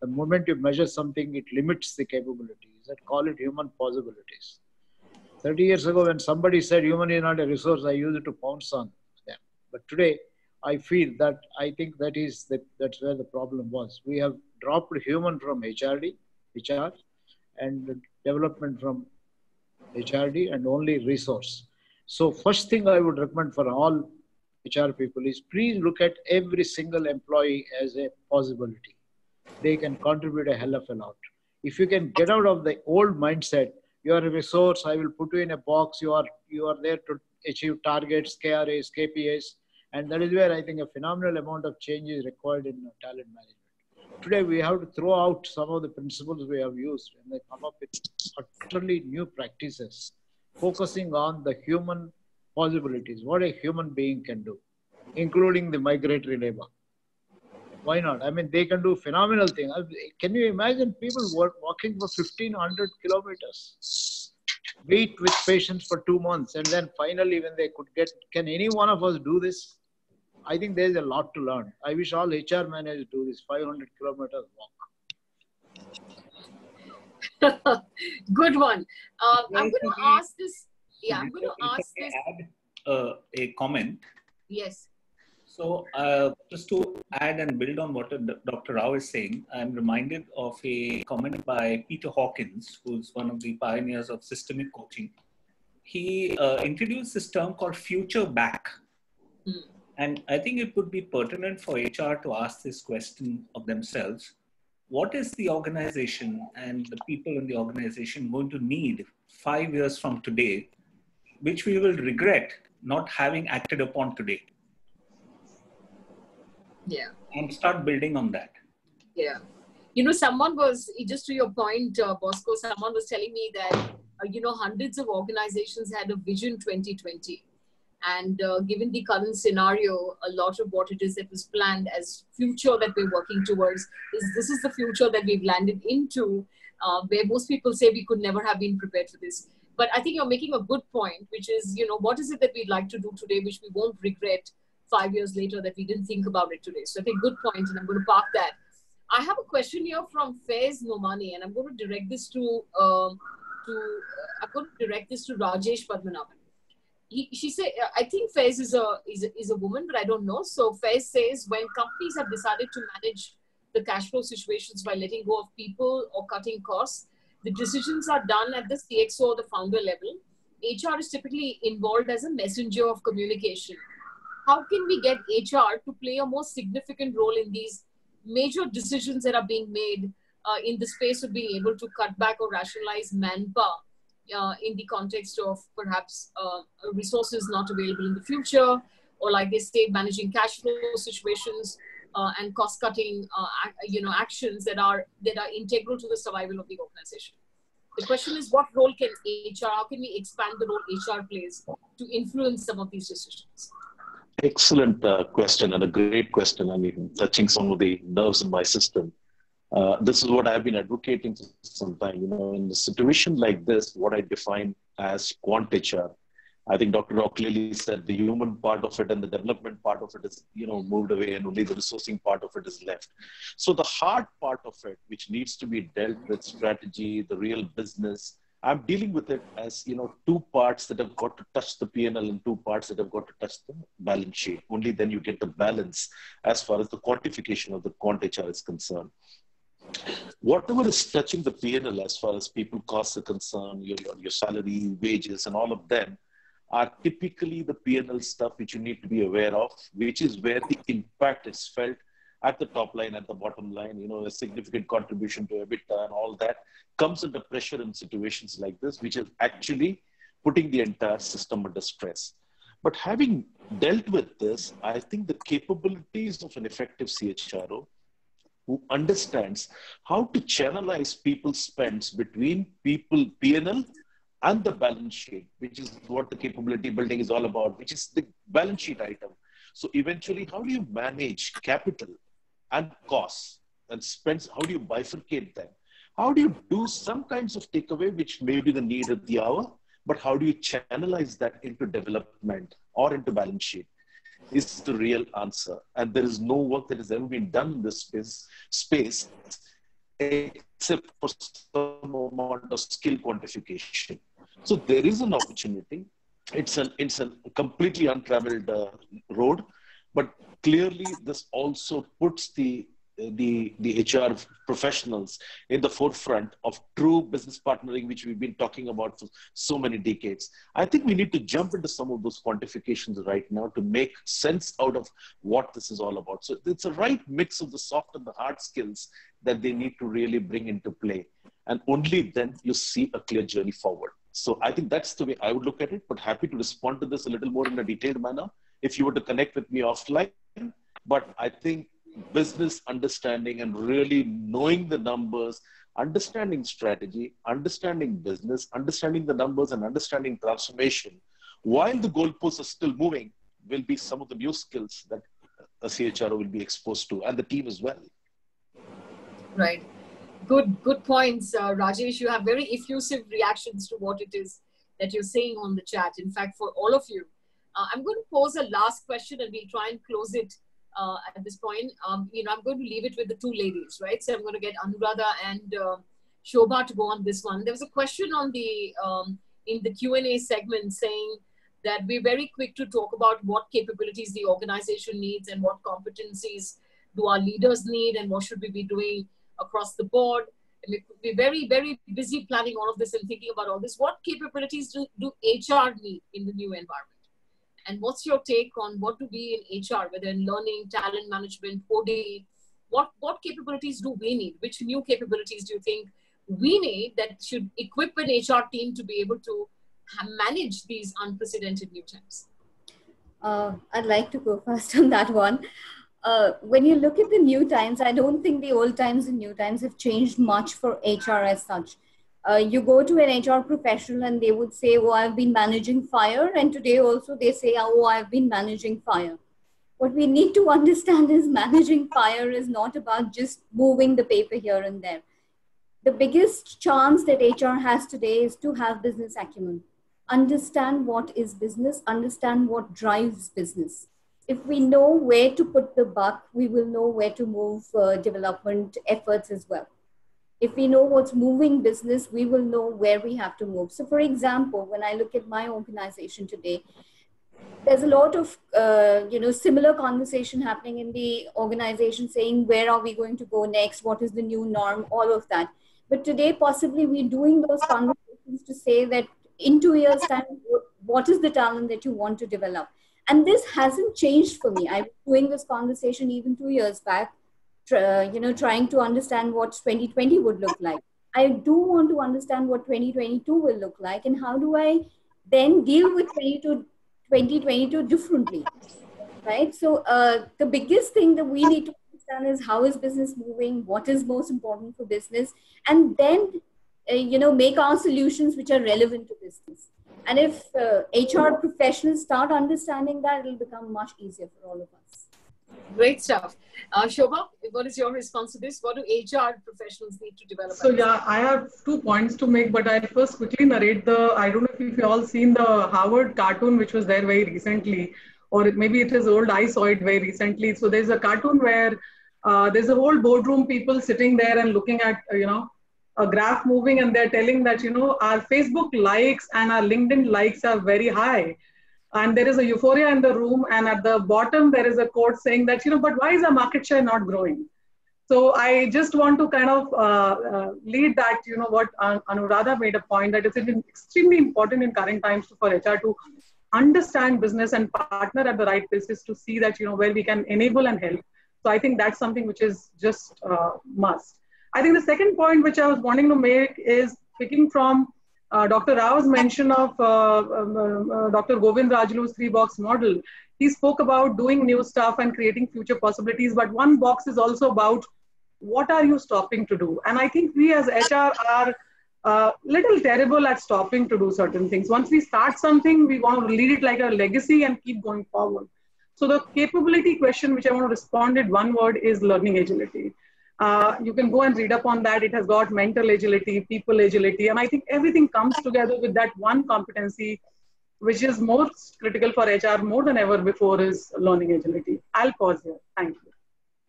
The moment you measure something, it limits the capabilities. That call it human possibilities. 30 years ago, when somebody said human is not a resource, I used it to pounce on them. But today, I feel that I think that is the, that's where the problem was. We have dropped human from HRD, HR, and development from HRD and only resource. So first thing I would recommend for all HR people is please look at every single employee as a possibility. They can contribute a hell of a lot. If you can get out of the old mindset, you are a resource, I will put you in a box, you are, you are there to achieve targets, KRAs, KPIs, and that is where I think a phenomenal amount of change is required in uh, talent management. Today, we have to throw out some of the principles we have used and they come up with utterly new practices, focusing on the human possibilities, what a human being can do, including the migratory labor. Why not? I mean, they can do phenomenal things. Can you imagine people walking for 1500 kilometers? Wait with patience for two months, and then finally, when they could get, can any one of us do this? I think there's a lot to learn. I wish all HR managers do this 500 kilometers walk. Good one. Uh, I'm going to ask this. Yeah, I'm going to ask this. Add uh, a comment. Yes. So, uh, just to add and build on what Dr. Rao is saying, I'm reminded of a comment by Peter Hawkins, who's one of the pioneers of systemic coaching. He uh, introduced this term called future back. Mm. And I think it would be pertinent for HR to ask this question of themselves. What is the organization and the people in the organization going to need five years from today, which we will regret not having acted upon today? Yeah. And start building on that. Yeah. You know, someone was, just to your point, uh, Bosco, someone was telling me that, uh, you know, hundreds of organizations had a vision 2020 and uh, given the current scenario, a lot of what it is that was planned as future that we're working towards is this is the future that we've landed into, uh, where most people say we could never have been prepared for this. But I think you're making a good point, which is, you know, what is it that we'd like to do today, which we won't regret five years later that we didn't think about it today. So I think good point, and I'm going to park that. I have a question here from Faiz Nomani, and I'm going to direct this to um, to uh, I'm going to direct this to Rajesh Padmanabhan. He, she said, I think Faiz is a, is a is a woman, but I don't know. So Faiz says when companies have decided to manage the cash flow situations by letting go of people or cutting costs, the decisions are done at the CXO or the founder level. HR is typically involved as a messenger of communication. How can we get HR to play a more significant role in these major decisions that are being made uh, in the space of being able to cut back or rationalize manpower uh, in the context of perhaps uh, resources not available in the future, or like they say, managing cash flow situations uh, and cost cutting, uh, you know, actions that are that are integral to the survival of the organization. The question is, what role can HR? How can we expand the role HR plays to influence some of these decisions? Excellent uh, question and a great question. I mean, touching some of the nerves in my system. Uh, this is what I've been advocating for some time. You know, in a situation like this, what I define as quant I think Dr. Rao clearly said the human part of it and the development part of it is, you know, moved away and only the resourcing part of it is left. So the hard part of it, which needs to be dealt with strategy, the real business, I'm dealing with it as, you know, two parts that have got to touch the P&L and two parts that have got to touch the balance sheet. Only then you get the balance as far as the quantification of the quant HR is concerned whatever is touching the P&L as far as people costs are concerned, your, your, your salary, wages, and all of them are typically the P&L stuff which you need to be aware of, which is where the impact is felt at the top line, at the bottom line, you know, a significant contribution to EBITDA and all that comes under pressure in situations like this, which is actually putting the entire system under stress. But having dealt with this, I think the capabilities of an effective CHRO who understands how to channelize people's spends between people P&L and the balance sheet, which is what the capability building is all about, which is the balance sheet item. So eventually, how do you manage capital and costs and spends? How do you bifurcate them? How do you do some kinds of takeaway, which may be the need of the hour, but how do you channelize that into development or into balance sheet? Is the real answer. And there is no work that has ever been done in this space, space except for some amount of skill quantification. So there is an opportunity. It's an it's a completely untraveled uh, road, but clearly this also puts the the, the HR professionals in the forefront of true business partnering, which we've been talking about for so many decades. I think we need to jump into some of those quantifications right now to make sense out of what this is all about. So it's a right mix of the soft and the hard skills that they need to really bring into play. And only then you see a clear journey forward. So I think that's the way I would look at it, but happy to respond to this a little more in a detailed manner if you were to connect with me offline. But I think business understanding and really knowing the numbers, understanding strategy, understanding business, understanding the numbers, and understanding transformation while the goalposts are still moving will be some of the new skills that a CHRO will be exposed to and the team as well. Right. Good, good points, uh, Rajesh. You have very effusive reactions to what it is that you're saying on the chat. In fact, for all of you, uh, I'm going to pose a last question and we'll try and close it uh, at this point. Um, you know, I'm going to leave it with the two ladies, right? So I'm going to get Anuradha and uh, Shobha to go on this one. There was a question on the um, in the Q&A segment saying that we're very quick to talk about what capabilities the organization needs and what competencies do our leaders need and what should we be doing across the board. And we're very, very busy planning all of this and thinking about all this. What capabilities do, do HR need in the new environment? And what's your take on what to be in HR, whether in learning, talent management, coding? What, what capabilities do we need? Which new capabilities do you think we need that should equip an HR team to be able to manage these unprecedented new times? Uh, I'd like to go first on that one. Uh, when you look at the new times, I don't think the old times and new times have changed much for HR as such uh, you go to an HR professional and they would say, Oh, I've been managing fire. And today also they say, Oh, I've been managing fire. What we need to understand is managing fire is not about just moving the paper here and there. The biggest chance that HR has today is to have business acumen. Understand what is business, understand what drives business. if we know where to put the buck, we will know where to move uh, development efforts as well. If we know what's moving business, we will know where we have to move. So, for example, when I look at my organization today, there's a lot of uh, you know similar conversation happening in the organization saying where are we going to go next? What is the new norm? All of that. But today possibly we're doing those conversations to say that in two years time what is the talent that you want to develop? And this hasn't changed for me. I was doing this conversation even two years back you know trying to understand what 2020 would look like. I do want to understand what 2022 will look like and how do i then deal with 2022 2022 differently right? So uh, the biggest thing that we need to understand is how is business moving what is most important for business and then uh, you know make our solutions which are relevant to business. And if uh, hr professionals start understanding that it'll become much easier for all of us Great stuff. Uh, Shobha, what is your response to this? What do HR professionals need to develop? So yeah, I have two points to make, but I'll first quickly narrate the, I don't know if you've all seen the Harvard cartoon, which was there very recently, or maybe it is old, I saw it very recently. So there's a cartoon where uh, there's a whole boardroom people sitting there and looking at, uh, you know, a graph moving and they're telling that, you know, our Facebook likes and our LinkedIn likes are very high and there is a euphoria in the room and at the bottom there is a quote saying that you know but why is our market share not growing? So i just want to kind of uh, uh, lead that you know what anuradha made a point that it's extremely important in current times for hr to understand business and partner at the right places to see that you know where we can enable and help. So i think that's something which is just uh, must. I think the second point which i was wanting to make is picking from uh, Dr. Rao's mention of uh, um, uh, Dr. Govind Rajulu's three box model, he spoke about doing new stuff and creating future possibilities. But one box is also about what are you stopping to do? And I think we as HR are uh, little terrible at stopping to do certain things. Once we start something, we want to lead it like a legacy and keep going forward. So the capability question, which I want to respond in one word, is learning agility. Uh, you can go and read up on that. It has got mental agility, people agility, and I think everything comes together with that one competency, which is most critical for HR more than ever before is learning agility. I'll pause here. Thank you.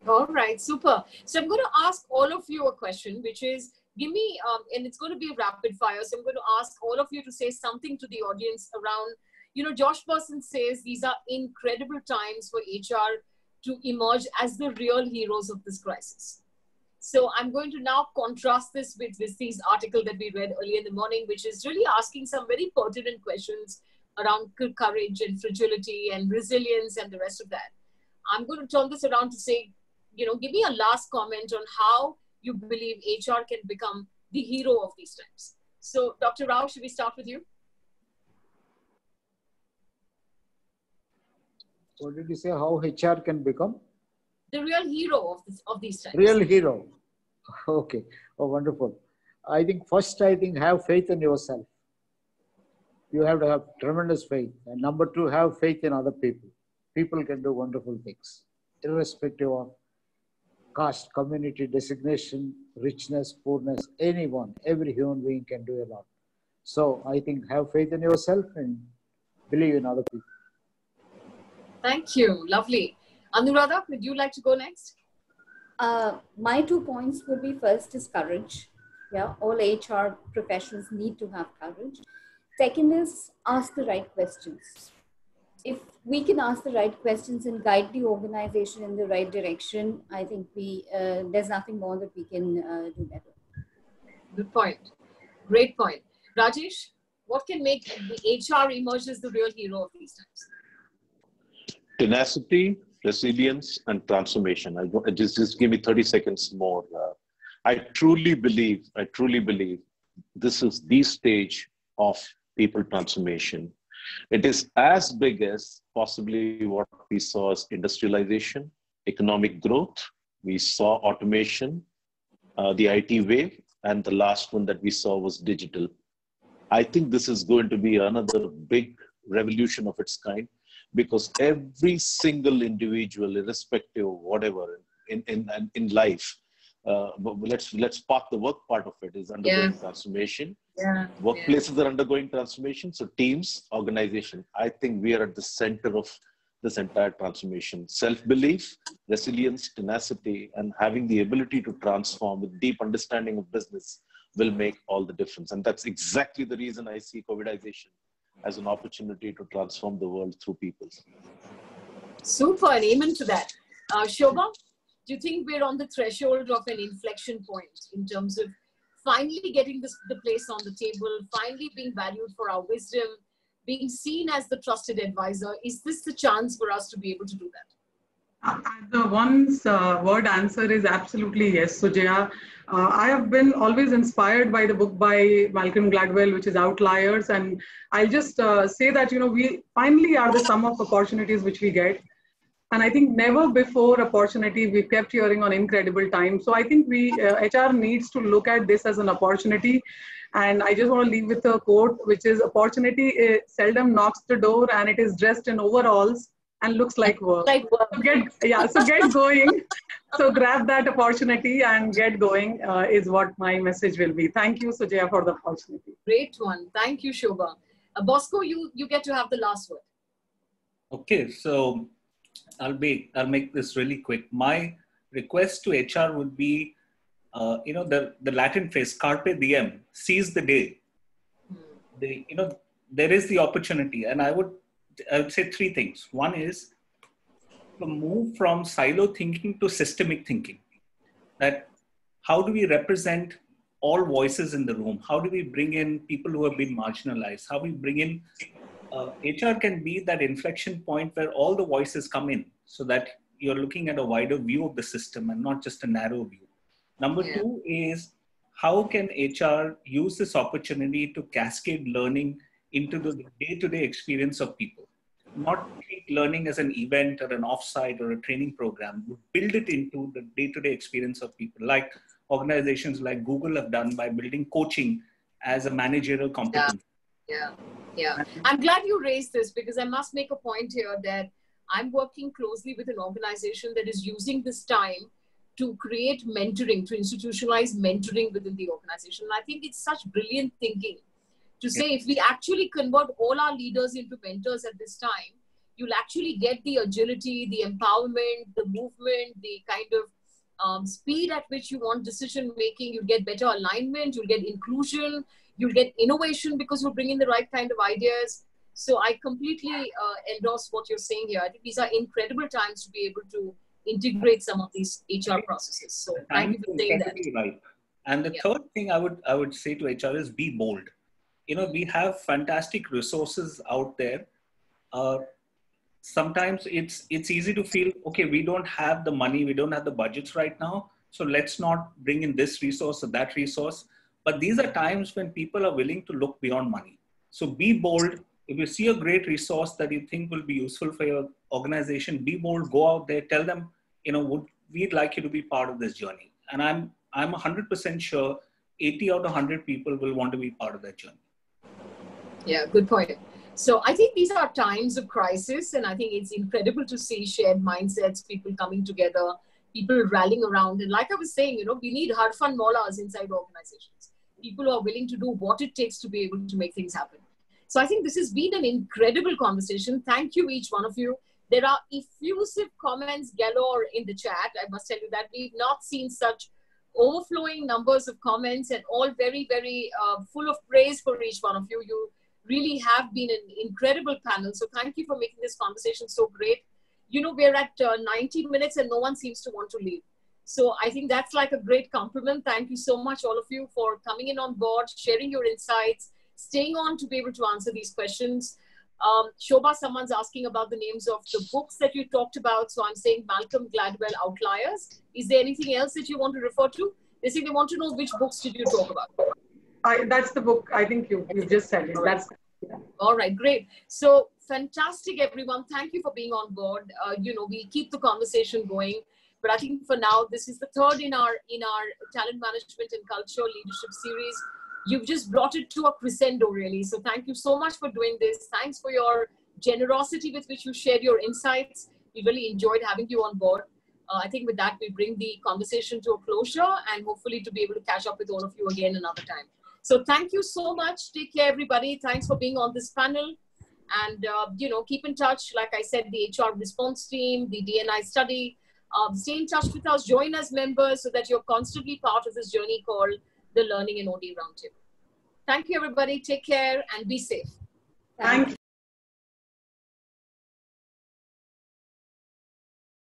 All right, super. So I'm going to ask all of you a question, which is give me, um, and it's going to be rapid fire. So I'm going to ask all of you to say something to the audience around, you know, Josh Bersin says these are incredible times for HR to emerge as the real heroes of this crisis. So I'm going to now contrast this with this article that we read earlier in the morning, which is really asking some very pertinent questions around courage and fragility and resilience and the rest of that. I'm going to turn this around to say, you know, give me a last comment on how you believe HR can become the hero of these times. So, Dr. Rao, should we start with you? What did you say? How HR can become? The real hero of, this, of these times. Real hero. Okay. Oh, wonderful. I think first, I think have faith in yourself. You have to have tremendous faith. And number two, have faith in other people. People can do wonderful things, irrespective of caste, community, designation, richness, poorness, anyone, every human being can do a lot. So I think have faith in yourself and believe in other people. Thank you. Lovely. Anuradha, would you like to go next? Uh, my two points would be first is courage. Yeah, all HR professionals need to have courage. Second is ask the right questions. If we can ask the right questions and guide the organization in the right direction, I think we uh, there's nothing more that we can uh, do better. Good point. Great point. Rajesh, what can make the HR emerge as the real hero of these times? Tenacity, resilience and transformation. I just just give me 30 seconds more. Uh, I truly believe, I truly believe this is the stage of people transformation. It is as big as possibly what we saw as industrialization, economic growth. We saw automation, uh, the IT wave, and the last one that we saw was digital. I think this is going to be another big revolution of its kind because every single individual, irrespective of whatever in, in, in life, uh, let's let's park the work part of it is undergoing yeah. transformation. Yeah. Workplaces yeah. are undergoing transformation. So teams, organization. I think we are at the center of this entire transformation. Self belief, resilience, tenacity, and having the ability to transform with deep understanding of business will make all the difference. And that's exactly the reason I see COVIDization as an opportunity to transform the world through people. Super, and amen to that. Uh, Shobha, do you think we're on the threshold of an inflection point in terms of finally getting this, the place on the table, finally being valued for our wisdom, being seen as the trusted advisor? Is this the chance for us to be able to do that? Uh, the one's uh, word answer is absolutely yes, Sujaya. Uh, I have been always inspired by the book by Malcolm Gladwell, which is Outliers. And I'll just uh, say that, you know, we finally are the sum of opportunities which we get. And I think never before opportunity we kept hearing on incredible time. So I think we uh, HR needs to look at this as an opportunity. And I just want to leave with a quote, which is opportunity seldom knocks the door and it is dressed in overalls and looks like work. Like work. So get, yeah, so get going. so grab that opportunity and get going uh, is what my message will be. Thank you, Sujaya, for the opportunity. Great one. Thank you, Shobha. Uh, Bosco, you, you get to have the last word. Okay, so I'll be I'll make this really quick. My request to HR would be, uh, you know, the the Latin phrase "carpe diem," seize the day. Hmm. The, you know, there is the opportunity, and I would I would say three things. One is move from silo thinking to systemic thinking. That how do we represent all voices in the room? How do we bring in people who have been marginalized? How we bring in uh, HR can be that inflection point where all the voices come in, so that you're looking at a wider view of the system and not just a narrow view. Number yeah. two is how can HR use this opportunity to cascade learning into the day-to-day experience of people. Not treat learning as an event or an offsite or a training program. Build it into the day-to-day experience of people. Like organizations like google have done by building coaching as a managerial competence. Yeah yeah, yeah. i'm glad you raised this because i must make a point here that i'm working closely with an organization that is using this time to create mentoring to institutionalize mentoring within the organization. And i think it's such brilliant thinking to say if we actually convert all our leaders into mentors at this time, you'll actually get the agility, the empowerment, the movement, the kind of um, speed at which you want decision making. You'll get better alignment, you'll get inclusion, you'll get innovation because you're bringing the right kind of ideas. So I completely uh, endorse what you're saying here. I think these are incredible times to be able to integrate some of these HR processes. So thank you for saying that. Right. And the yeah. third thing I would I would say to HR is be bold you know we have fantastic resources out there. Uh, sometimes it's it's easy to feel okay we don't have the money we don't have the budgets right now so let's not bring in this resource or that resource. But these are times when people are willing to look beyond money. So be bold. If you see a great resource that you think will be useful for your organization be bold go out there tell them you know would we'd like you to be part of this journey. And i'm i'm 100% sure 80 out of 100 people will want to be part of that journey yeah, good point. So I think these are times of crisis, and I think it's incredible to see shared mindsets, people coming together, people rallying around. And like I was saying, you know, we need Harfan Maulas inside organizations, people who are willing to do what it takes to be able to make things happen. So I think this has been an incredible conversation. Thank you, each one of you. There are effusive comments galore in the chat. I must tell you that we've not seen such overflowing numbers of comments and all very, very uh, full of praise for each one of you. You really have been an incredible panel. So thank you for making this conversation so great. You know, we're at uh, 90 minutes and no one seems to want to leave. So I think that's like a great compliment. Thank you so much, all of you, for coming in on board, sharing your insights, staying on to be able to answer these questions. Um, Shobha, someone's asking about the names of the books that you talked about. So I'm saying Malcolm Gladwell Outliers. Is there anything else that you want to refer to? They say they want to know which books did you talk about? I, that's the book. I think you you just said it. That's yeah. all right. Great. So fantastic, everyone. Thank you for being on board. Uh, you know, we keep the conversation going. But I think for now, this is the third in our in our talent management and culture leadership series. You've just brought it to a crescendo, really. So thank you so much for doing this. Thanks for your generosity with which you shared your insights. We really enjoyed having you on board. Uh, I think with that, we bring the conversation to a closure and hopefully to be able to catch up with all of you again another time. So thank you so much. Take care, everybody. Thanks for being on this panel. And, uh, you know, keep in touch. Like I said, the HR response team, the DNI study. Um, stay in touch with us, join as members so that you're constantly part of this journey called the Learning and OD Roundtable. Thank you, everybody. Take care and be safe. Thank you.